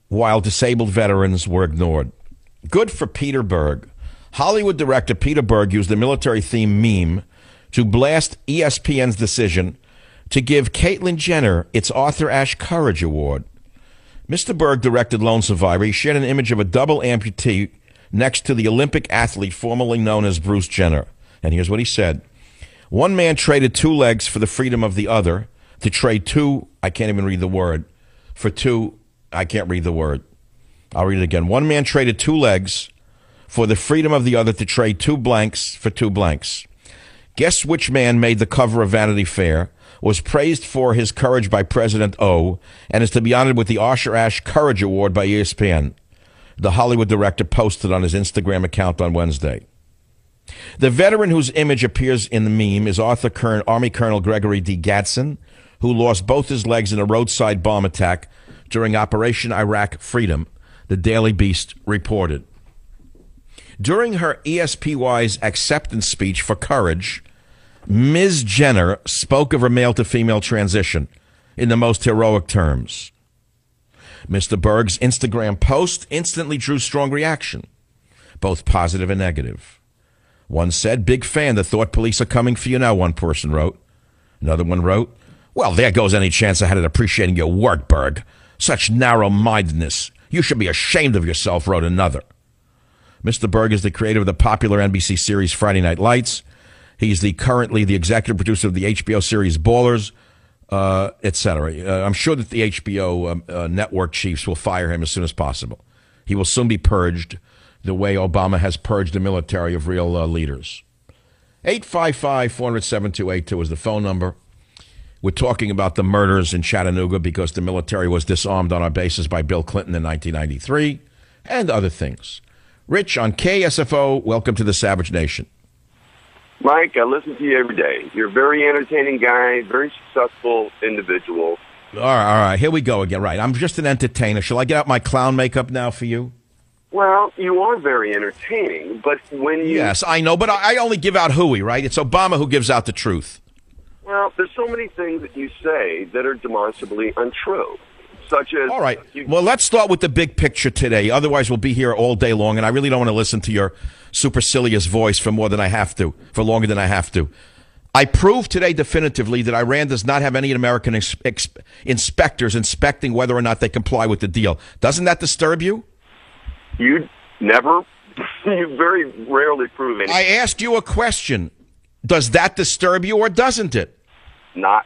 while disabled veterans were ignored. Good for Peter Berg. Hollywood director Peter Berg used the military theme meme to blast ESPN's decision to give Caitlyn Jenner its Arthur Ashe Courage Award. Mr. Berg directed Lone Survivor. He shared an image of a double amputee next to the Olympic athlete formerly known as Bruce Jenner. And here's what he said One man traded two legs for the freedom of the other to trade two, I can't even read the word, for two, I can't read the word. I'll read it again. One man traded two legs for the freedom of the other to trade two blanks for two blanks. Guess which man made the cover of Vanity Fair, was praised for his courage by President O, and is to be honored with the Arthur Ashe Courage Award by ESPN. The Hollywood director posted on his Instagram account on Wednesday. The veteran whose image appears in the meme is Arthur Kern, Army Colonel Gregory D. Gadson, who lost both his legs in a roadside bomb attack during Operation Iraq Freedom, the Daily Beast reported. During her ESPY's acceptance speech for courage, Ms. Jenner spoke of her male to female transition in the most heroic terms. Mr. Berg's Instagram post instantly drew strong reaction, both positive and negative. One said, Big fan, the thought police are coming for you now, one person wrote. Another one wrote, Well, there goes any chance I had at appreciating your work, Berg. Such narrow mindedness. You should be ashamed of yourself, wrote another. Mr. Berg is the creator of the popular NBC series Friday Night Lights. He's the currently the executive producer of the HBO series Ballers, uh, etc. Uh, I'm sure that the HBO um, uh, network chiefs will fire him as soon as possible. He will soon be purged the way Obama has purged the military of real uh, leaders. 855 400 7282 is the phone number. We're talking about the murders in Chattanooga because the military was disarmed on our bases by Bill Clinton in 1993 and other things. Rich on KSFO, welcome to the Savage Nation. Mike, I listen to you every day. You're a very entertaining guy, very successful individual. All right, all right. Here we go again. Right. I'm just an entertainer. Shall I get out my clown makeup now for you? Well, you are very entertaining, but when you. Yes, I know, but I only give out hooey, right? It's Obama who gives out the truth. Well, there's so many things that you say that are demonstrably untrue such as. All right. Well, let's start with the big picture today. Otherwise, we'll be here all day long, and I really don't want to listen to your supercilious voice for more than I have to, for longer than I have to. I proved today definitively that Iran does not have any American ex- ex- inspectors inspecting whether or not they comply with the deal. Doesn't that disturb you? You never, you very rarely prove anything. I asked you a question. Does that disturb you or doesn't it? Not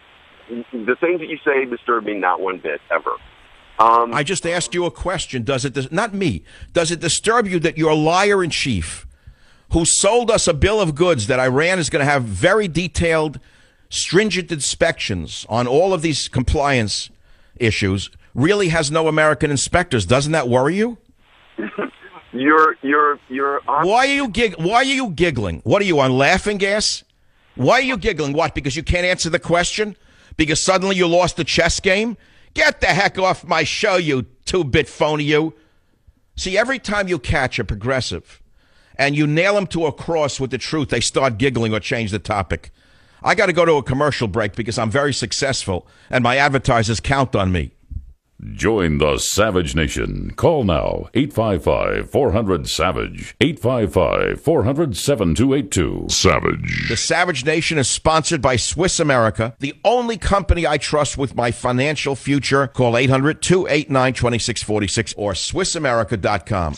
the things that you say disturb me not one bit ever. Um, I just asked you a question. Does it, not me, does it disturb you that your liar in chief, who sold us a bill of goods that Iran is going to have very detailed, stringent inspections on all of these compliance issues, really has no American inspectors? Doesn't that worry you? you're, you're, you're. On- why are you gig- Why are you giggling? What are you on laughing gas? Why are you giggling? What? Because you can't answer the question? Because suddenly you lost the chess game? Get the heck off my show, you two bit phony, you. See, every time you catch a progressive and you nail them to a cross with the truth, they start giggling or change the topic. I got to go to a commercial break because I'm very successful and my advertisers count on me. Join the Savage Nation. Call now 855 400 Savage. 855 400 7282. Savage. The Savage Nation is sponsored by Swiss America, the only company I trust with my financial future. Call 800 289 2646 or SwissAmerica.com.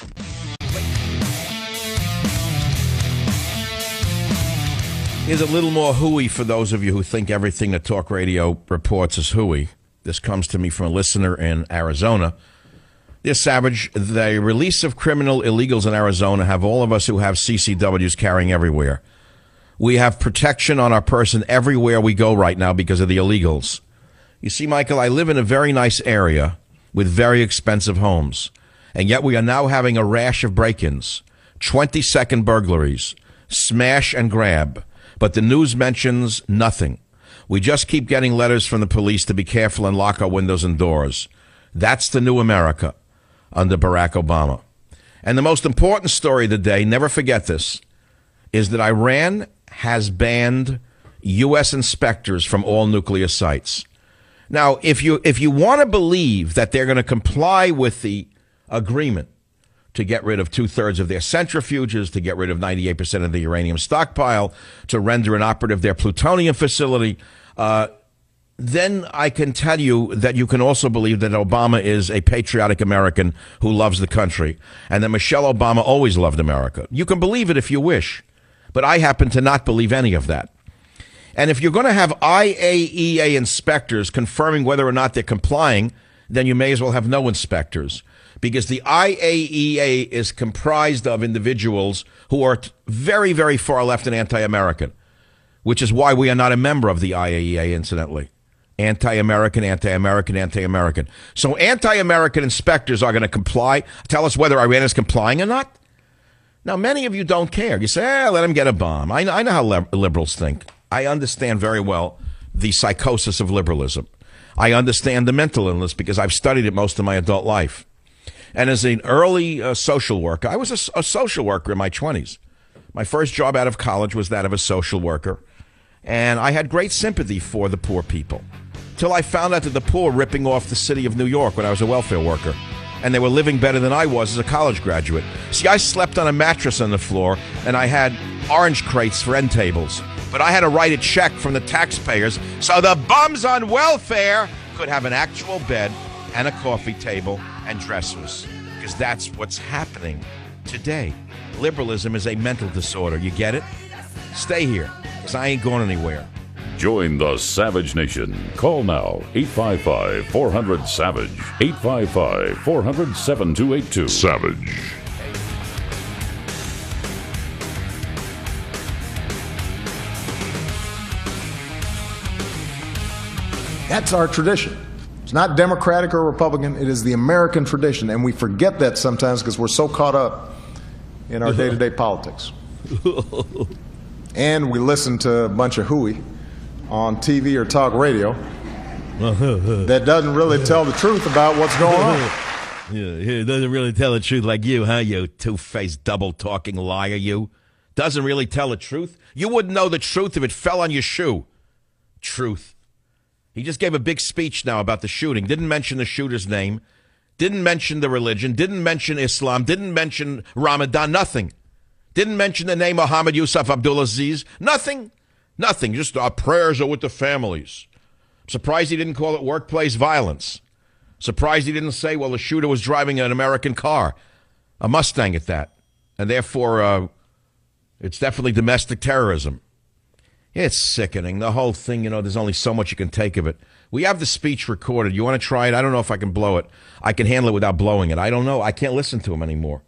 Here's a little more hooey for those of you who think everything that talk radio reports is hooey. This comes to me from a listener in Arizona. Dear Savage, the release of criminal illegals in Arizona have all of us who have CCWs carrying everywhere. We have protection on our person everywhere we go right now because of the illegals. You see, Michael, I live in a very nice area with very expensive homes, and yet we are now having a rash of break ins, 20 second burglaries, smash and grab, but the news mentions nothing. We just keep getting letters from the police to be careful and lock our windows and doors. That's the new America under Barack Obama. And the most important story of the day, never forget this, is that Iran has banned U.S. inspectors from all nuclear sites. Now, if you, if you want to believe that they're going to comply with the agreement to get rid of two thirds of their centrifuges, to get rid of 98% of the uranium stockpile, to render inoperative their plutonium facility, uh, then I can tell you that you can also believe that Obama is a patriotic American who loves the country and that Michelle Obama always loved America. You can believe it if you wish, but I happen to not believe any of that. And if you're going to have IAEA inspectors confirming whether or not they're complying, then you may as well have no inspectors because the IAEA is comprised of individuals who are very, very far left and anti American which is why we are not a member of the IAEA, incidentally. Anti American, anti American, anti American. So anti American inspectors are going to comply, tell us whether Iran is complying or not. Now, many of you don't care. You say, eh, let him get a bomb. I, I know how liberals think. I understand very well the psychosis of liberalism. I understand the mental illness because I've studied it most of my adult life. And as an early uh, social worker, I was a, a social worker in my 20s. My first job out of college was that of a social worker and I had great sympathy for the poor people. Till I found out that the poor were ripping off the city of New York when I was a welfare worker. And they were living better than I was as a college graduate. See, I slept on a mattress on the floor, and I had orange crates for end tables. But I had to write a check from the taxpayers so the bums on welfare could have an actual bed and a coffee table and dressers. Because that's what's happening today. Liberalism is a mental disorder. You get it? Stay here, because I ain't going anywhere. Join the Savage Nation. Call now 855 400 Savage. 855 400 7282. Savage. That's our tradition. It's not Democratic or Republican, it is the American tradition. And we forget that sometimes because we're so caught up in our day to day politics. and we listen to a bunch of hooey on TV or talk radio that doesn't really tell the truth about what's going on. Yeah, it doesn't really tell the truth like you, huh? You two-faced, double-talking liar, you. Doesn't really tell the truth. You wouldn't know the truth if it fell on your shoe. Truth. He just gave a big speech now about the shooting. Didn't mention the shooter's name. Didn't mention the religion. Didn't mention Islam. Didn't mention Ramadan. Nothing. Didn't mention the name Mohammed Yusuf Abdulaziz. Nothing. Nothing. Just our prayers are with the families. Surprised he didn't call it workplace violence. Surprised he didn't say, well, the shooter was driving an American car, a Mustang at that. And therefore, uh, it's definitely domestic terrorism. It's sickening. The whole thing, you know, there's only so much you can take of it. We have the speech recorded. You want to try it? I don't know if I can blow it. I can handle it without blowing it. I don't know. I can't listen to him anymore.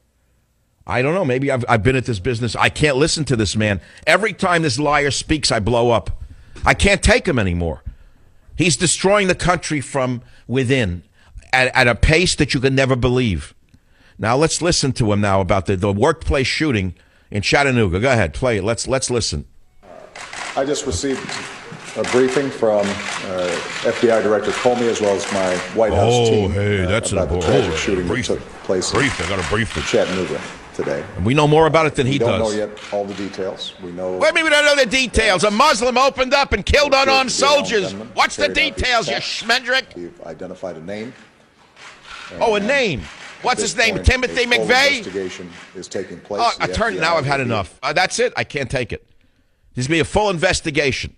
I don't know. Maybe I've, I've been at this business. I can't listen to this man. Every time this liar speaks, I blow up. I can't take him anymore. He's destroying the country from within at, at a pace that you can never believe. Now let's listen to him now about the, the workplace shooting in Chattanooga. Go ahead, play it. Let's let's listen. I just received a briefing from uh, FBI Director Comey as well as my White House oh, team hey, uh, that's about an the tragic oh, shooting brief, that took place brief. I got a brief in Chattanooga today. And we know more about it than we he don't does. know yet all the details. We know. What do you mean we don't know the details? A Muslim opened up and killed unarmed soldiers. What's the details, you schmendrick? We've identified a name Oh, a name. What's his name? point, Timothy McVeigh? Investigation is taking place. The attorney, now I've had enough. Uh, that's it. I can't take it. To be a full investigation.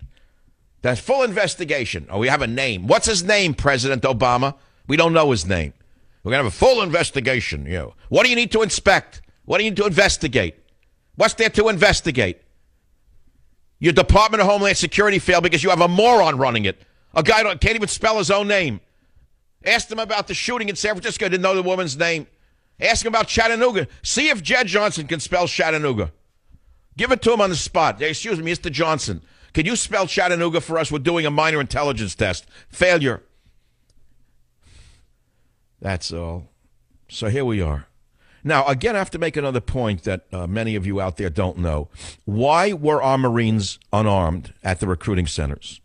That's full investigation. Oh, we have a name. What's his name, President Obama? We don't know his name. We're going to have a full investigation. You know. What do you need to inspect? What do you need to investigate? What's there to investigate? Your Department of Homeland Security failed because you have a moron running it. A guy can't even spell his own name. Ask him about the shooting in San Francisco. Didn't know the woman's name. Ask him about Chattanooga. See if Jeh Johnson can spell Chattanooga. Give it to him on the spot. Excuse me, Mr. Johnson. Can you spell Chattanooga for us? We're doing a minor intelligence test. Failure. That's all. So here we are. Now, again, I have to make another point that uh, many of you out there don't know. Why were our Marines unarmed at the recruiting centers?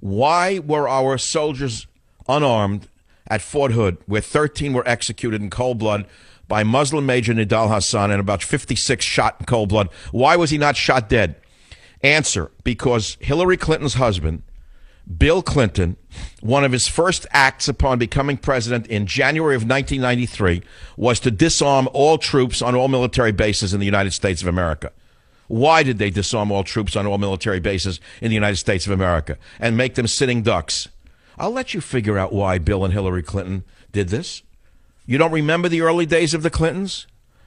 Why were our soldiers unarmed at Fort Hood, where 13 were executed in cold blood by Muslim Major Nidal Hasan and about 56 shot in cold blood? Why was he not shot dead? Answer because Hillary Clinton's husband, Bill Clinton, one of his first acts upon becoming president in January of 1993 was to disarm all troops on all military bases in the United States of America. Why did they disarm all troops on all military bases in the United States of America and make them sitting ducks? I'll let you figure out why Bill and Hillary Clinton did this. You don't remember the early days of the Clintons?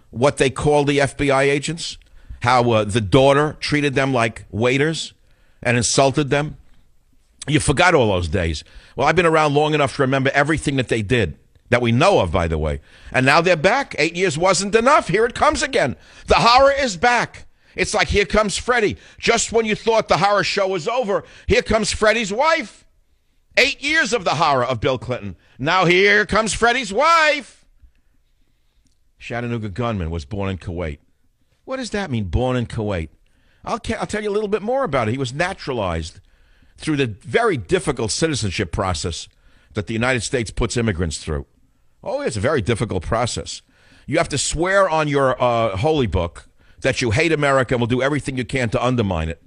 What they called the FBI agents? How uh, the daughter treated them like waiters and insulted them? You forgot all those days. Well, I've been around long enough to remember everything that they did, that we know of, by the way. And now they're back. Eight years wasn't enough. Here it comes again. The horror is back. It's like here comes Freddie. Just when you thought the horror show was over, here comes Freddie's wife. Eight years of the horror of Bill Clinton. Now here comes Freddie's wife. Chattanooga gunman was born in Kuwait. What does that mean, born in Kuwait? I'll, I'll tell you a little bit more about it. He was naturalized through the very difficult citizenship process that the United States puts immigrants through. Oh, it's a very difficult process. You have to swear on your uh, holy book that you hate America and will do everything you can to undermine it.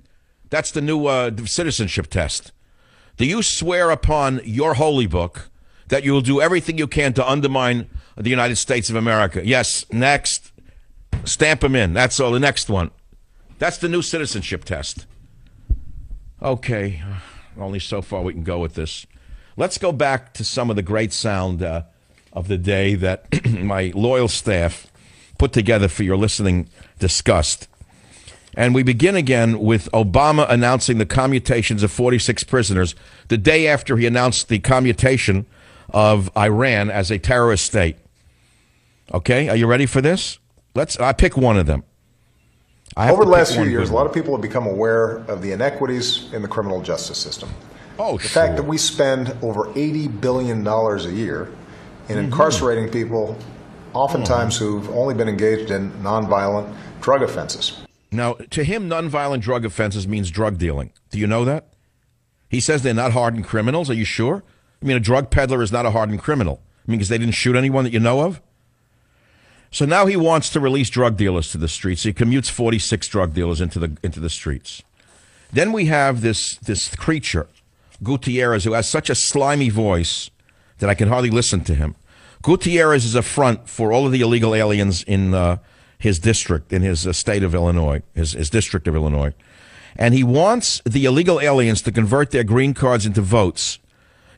That's the new uh, citizenship test. Do you swear upon your holy book that you will do everything you can to undermine the United States of America? Yes. Next. Stamp them in. That's all. The next one. That's the new citizenship test. Okay. Only so far we can go with this. Let's go back to some of the great sound uh, of the day that my loyal staff put together for your listening disgust. And we begin again with Obama announcing the commutations of 46 prisoners the day after he announced the commutation of Iran as a terrorist state. Okay, are you ready for this? Let's. I pick one of them. Over the last few years, a lot of people have become aware of the inequities in the criminal justice system. Oh, the fact that we spend over $80 billion a year in mm-hmm. incarcerating people, oftentimes mm-hmm. who've only been engaged in nonviolent drug offenses. Now, to him, nonviolent drug offenses means drug dealing. Do you know that? He says they're not hardened criminals. Are you sure? I mean, a drug peddler is not a hardened criminal. I mean, because they didn't shoot anyone that you know of. So now he wants to release drug dealers to the streets. He commutes 46 drug dealers into the into the streets. Then we have this this creature, Gutierrez, who has such a slimy voice that I can hardly listen to him. Gutierrez is a front for all of the illegal aliens in uh, his district, in his uh, state of Illinois, his, his district of Illinois. And he wants the illegal aliens to convert their green cards into votes.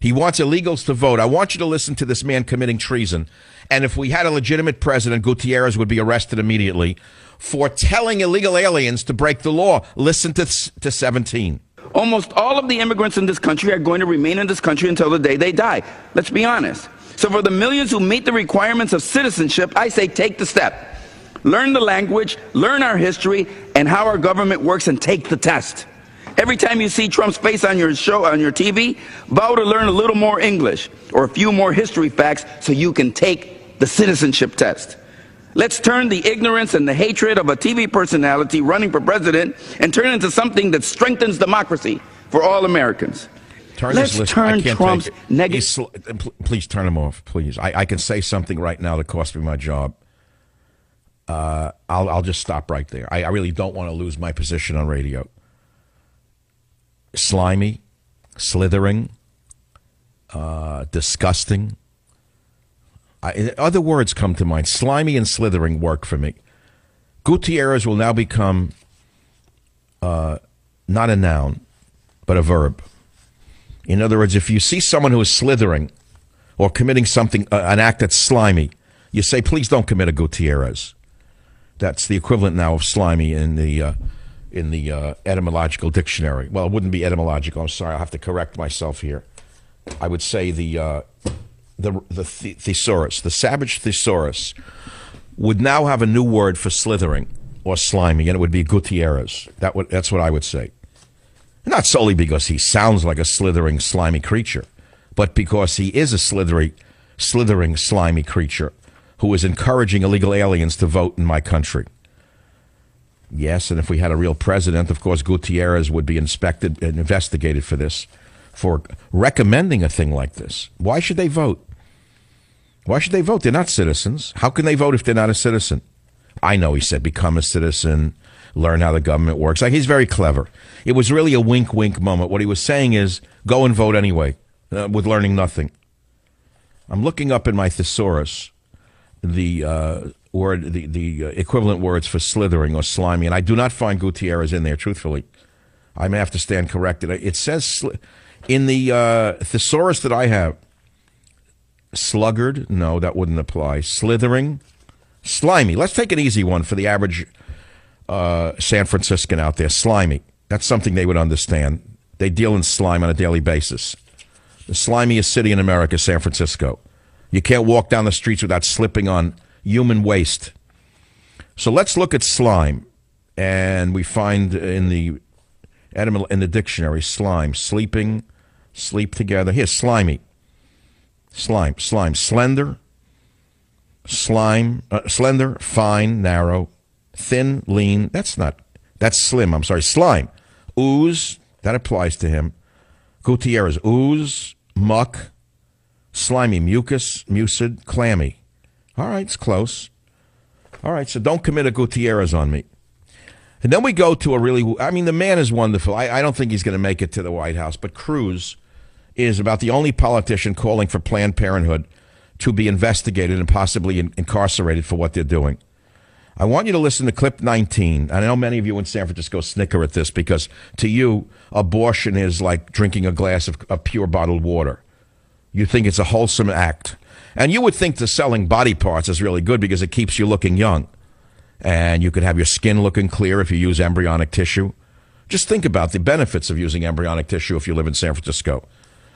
He wants illegals to vote. I want you to listen to this man committing treason. And if we had a legitimate president, Gutierrez would be arrested immediately for telling illegal aliens to break the law. Listen to, to 17. Almost all of the immigrants in this country are going to remain in this country until the day they die. Let's be honest. So, for the millions who meet the requirements of citizenship, I say take the step. Learn the language, learn our history, and how our government works, and take the test. Every time you see Trump's face on your show, on your TV, vow to learn a little more English or a few more history facts so you can take the citizenship test. Let's turn the ignorance and the hatred of a TV personality running for president and turn it into something that strengthens democracy for all Americans. Turn Let's this list. Turn Trump's negative. Please turn him off, please. I, I can say something right now that cost me my job. Uh, I'll, I'll just stop right there. I, I really don't want to lose my position on radio. Slimy, slithering, uh, disgusting, I, other words come to mind. Slimy and slithering work for me. Gutierrez will now become uh, not a noun, but a verb. In other words, if you see someone who is slithering or committing something, uh, an act that's slimy, you say, please don't commit a Gutierrez. That's the equivalent now of slimy in the uh, in the uh, etymological dictionary. Well, it wouldn't be etymological. I'm sorry. I'll have to correct myself here. I would say the uh, the the thesaurus, the savage thesaurus, would now have a new word for slithering or slimy, and it would be Gutierrez. That would that's what I would say. Not solely because he sounds like a slithering, slimy creature, but because he is a slithery, slithering, slimy creature who is encouraging illegal aliens to vote in my country. Yes, and if we had a real president, of course, Gutierrez would be inspected and investigated for this, for recommending a thing like this. Why should they vote? Why should they vote? They're not citizens. How can they vote if they're not a citizen? I know he said become a citizen, learn how the government works. Like he's very clever. It was really a wink wink moment. What he was saying is go and vote anyway, uh, with learning nothing. I'm looking up in my thesaurus the uh, word, the, the uh, equivalent words for slithering or slimy, and I do not find Gutierrez in there, truthfully. I may have to stand corrected. It says in the uh, thesaurus that I have, sluggard, no, that wouldn't apply. Slithering, slimy. Let's take an easy one for the average uh, San Franciscan out there. Slimy. That's something they would understand. They deal in slime on a daily basis. The slimiest city in America, San Francisco. You can't walk down the streets without slipping on human waste. So let's look at slime, and we find in the animal in the dictionary slime, sleeping, sleep together. Here, slimy, slime, slime, slender, slime, uh, slender, fine, narrow, thin, lean. That's not. That's slim. I'm sorry. Slime, ooze. That applies to him. Gutierrez, ooze, muck, slimy, mucus, mucid, clammy. All right, it's close. All right, so don't commit a Gutierrez on me. And then we go to a really, I mean, the man is wonderful. I, I don't think he's going to make it to the White House, but Cruz is about the only politician calling for Planned Parenthood to be investigated and possibly in, incarcerated for what they're doing. I want you to listen to clip 19. I know many of you in San Francisco snicker at this because to you, abortion is like drinking a glass of, of pure bottled water. You think it's a wholesome act. And you would think the selling body parts is really good because it keeps you looking young. And you could have your skin looking clear if you use embryonic tissue. Just think about the benefits of using embryonic tissue if you live in San Francisco.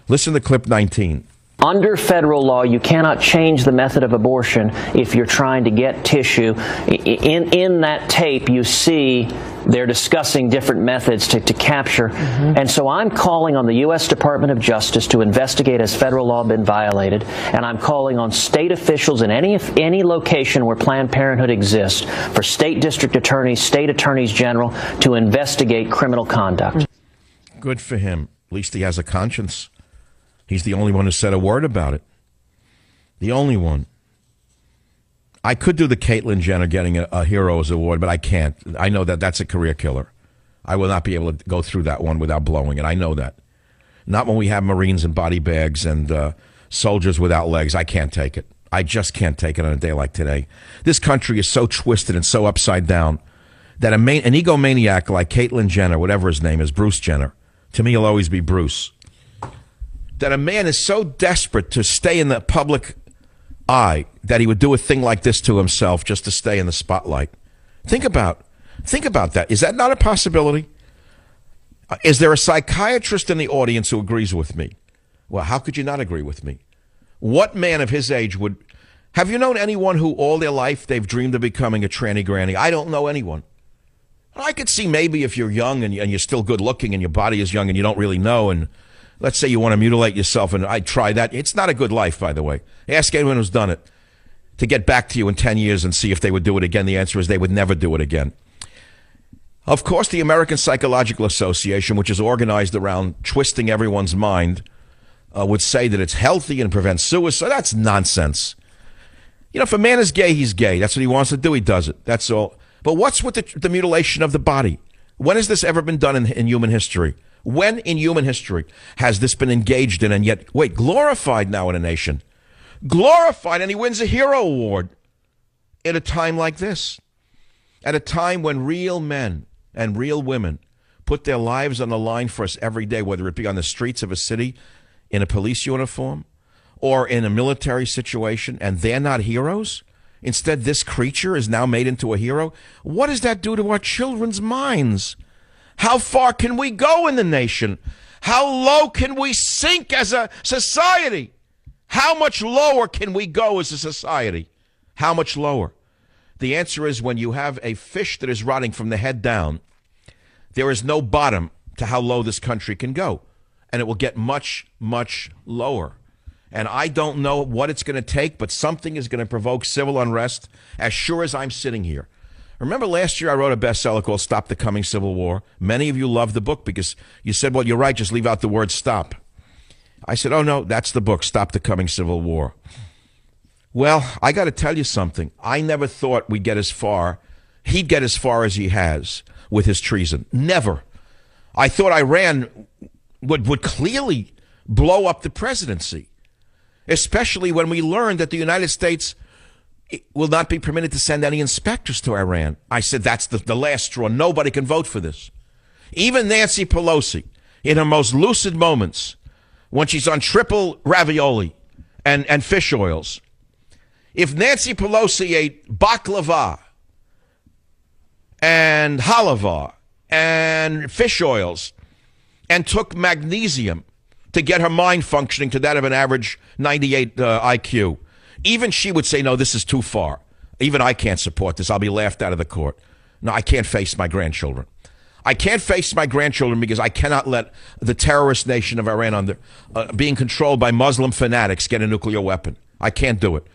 Listen to clip 19. Under federal law, you cannot change the method of abortion if you're trying to get tissue. In, in that tape, you see they're discussing different methods to, to capture. Mm-hmm. And so I'm calling on the U.S. Department of Justice to investigate has federal law been violated. And I'm calling on state officials in any, any location where Planned Parenthood exists for state district attorneys, state attorneys general to investigate criminal conduct. Good for him. At least he has a conscience. He's the only one who said a word about it. The only one. I could do the Caitlyn Jenner getting a, a Heroes Award, but I can't. I know that that's a career killer. I will not be able to go through that one without blowing it. I know that. Not when we have Marines in body bags and uh, soldiers without legs. I can't take it. I just can't take it on a day like today. This country is so twisted and so upside down that a an egomaniac like Caitlyn Jenner, whatever his name is, Bruce Jenner, to me, he'll always be Bruce that a man is so desperate to stay in the public eye that he would do a thing like this to himself just to stay in the spotlight. Think about think about that. Is that not a possibility? Uh, is there a psychiatrist in the audience who agrees with me? Well, how could you not agree with me? What man of his age would have you known anyone who all their life they've dreamed of becoming a tranny granny? I don't know anyone. I could see maybe if you're young and, you're still good looking and your body is young and you don't really know and let's say you want to mutilate yourself, and I try that. It's not a good life, by the way. Ask anyone who's done it to get back to you in 10 years and see if they would do it again. The answer is they would never do it again. Of course, the American Psychological Association, which is organized around twisting everyone's mind, uh, would say that it's healthy and prevents suicide. That's nonsense. You know, if a man is gay, he's gay. That's what he wants to do. He does it. That's all. But what's with the, the mutilation of the body? When has this ever been done in, in human history? When in human history has this been engaged in and yet, wait, glorified now in a nation? glorified, and he wins a Hero Award at a time like this. At a time when real men and real women put their lives on the line for us every day, whether it be on the streets of a city in a police uniform or in a military situation, and they're not heroes? Instead, this creature is now made into a hero. What does that do to our children's minds? How far can we go in the nation? How low can we sink as a society? How much lower can we go as a society? How much lower? The answer is when you have a fish that is rotting from the head down, there is no bottom to how low this country can go. And it will get much, much lower. And I don't know what it's going to take, but something is going to provoke civil unrest as sure as I'm sitting here. Remember last year I wrote a bestseller called Stop the Coming Civil War? Many of you loved the book because you said, well, you're right, just leave out the word stop. I said, oh, no, that's the book, Stop the Coming Civil War. Well, I got to tell you something. I never thought we'd get as far, he'd get as far as he has with his treason. Never. I thought Iran would, would clearly blow up the presidency, especially when we learned that the United States will not be permitted to send any inspectors to Iran. I said, that's the, the last straw. Nobody can vote for this. Even Nancy Pelosi, in her most lucid moments, when she's on triple ravioli and, and fish oils, if Nancy Pelosi ate baklava and halava and fish oils and took magnesium to get her mind functioning to that of an average 98 uh, IQ, even she would say, no, this is too far. Even I can't support this. I'll be laughed out of the court. No, I can't face my grandchildren. I can't face my grandchildren because I cannot let the terrorist nation of Iran, under uh, being controlled by Muslim fanatics, get a nuclear weapon. I can't do it.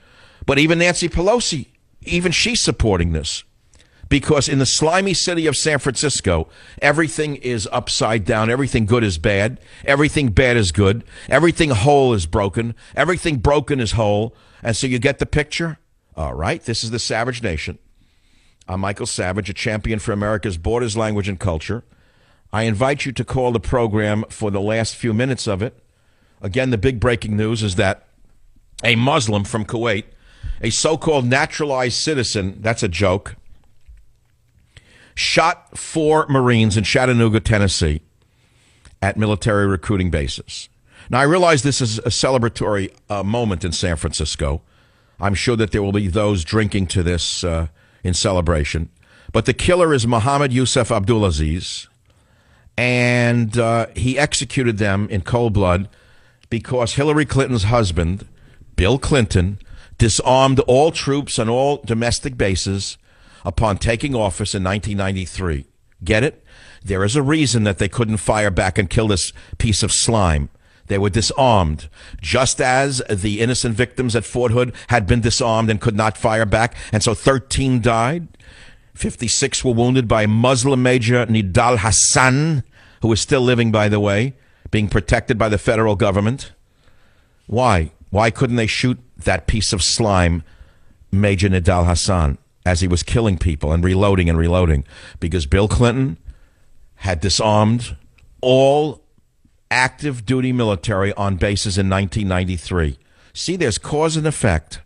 But even Nancy Pelosi, even she's supporting this because in the slimy city of San Francisco, everything is upside down. Everything good is bad. Everything bad is good. Everything whole is broken. Everything broken is whole. And so you get the picture? All right, this is the Savage Nation. I'm Michael Savage, a champion for America's borders, language, and culture. I invite you to call the program for the last few minutes of it. Again, the big breaking news is that a Muslim from Kuwait, a so called naturalized citizen, that's a joke, shot four Marines in Chattanooga, Tennessee at military recruiting bases. Now, I realize this is a celebratory uh, moment in San Francisco. I'm sure that there will be those drinking to this uh, in celebration. But the killer is Muhammad Youssef Abdulazeez, and uh, he executed them in cold blood because Hillary Clinton's husband, Bill Clinton, disarmed all troops on all domestic bases upon taking office in 1993. Get it? There is a reason that they couldn't fire back and kill this piece of slime. They were disarmed, just as the innocent victims at Fort Hood had been disarmed and could not fire back. And so 13 died. 56 were wounded by Muslim Major Nidal Hasan, who is still living, by the way, being protected by the federal government. Why? Why couldn't they shoot that piece of slime, Major Nidal Hasan, as he was killing people and reloading and reloading? Because Bill Clinton had disarmed all active duty military on bases in 1993. See, there's cause and effect,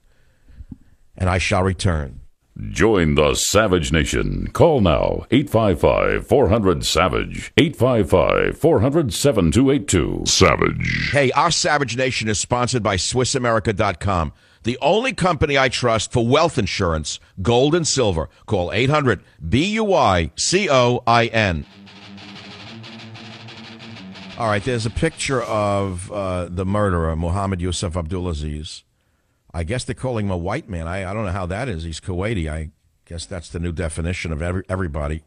and I shall return. Join the Savage Nation. Call now 855 400 Savage. 855 400 7282. Savage. Hey, our Savage Nation is sponsored by SwissAmerica.com, the only company I trust for wealth insurance, gold and silver. Call 800 B U I C O I N. All right, there's a picture of uh, the murderer, Muhammad Youssef Abdulazeez. I guess they're calling him a white man. I, I don't know how that is. He's Kuwaiti. I guess that's the new definition of every, everybody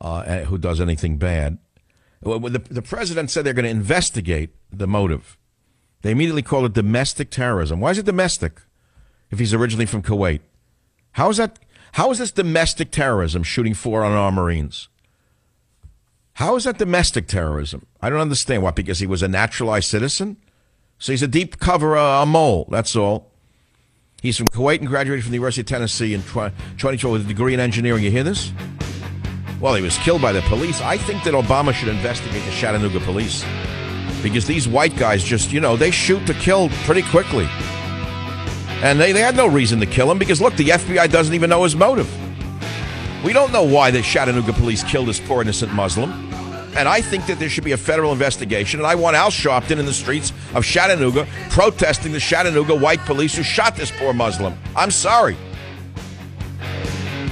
uh, who does anything bad. Well, the, the president said they're going to investigate the motive. They immediately call it domestic terrorism. Why is it domestic if he's originally from Kuwait? How is that? How is this domestic terrorism shooting four unarmed Marines? How is that domestic terrorism? I don't understand. why. Because he was a naturalized citizen? So he's a deep cover, uh, a mole. That's all. He's from Kuwait and graduated from the University of Tennessee in 2012 with a degree in engineering. You hear this? Well, he was killed by the police. I think that Obama should investigate the Chattanooga police because these white guys just, you know, they shoot to kill pretty quickly. And they, they had no reason to kill him because, look, the FBI doesn't even know his motive. We don't know why the Chattanooga police killed this poor innocent Muslim. And I think that there should be a federal investigation. And I want Al Sharpton in the streets of Chattanooga protesting the Chattanooga white police who shot this poor Muslim. I'm sorry.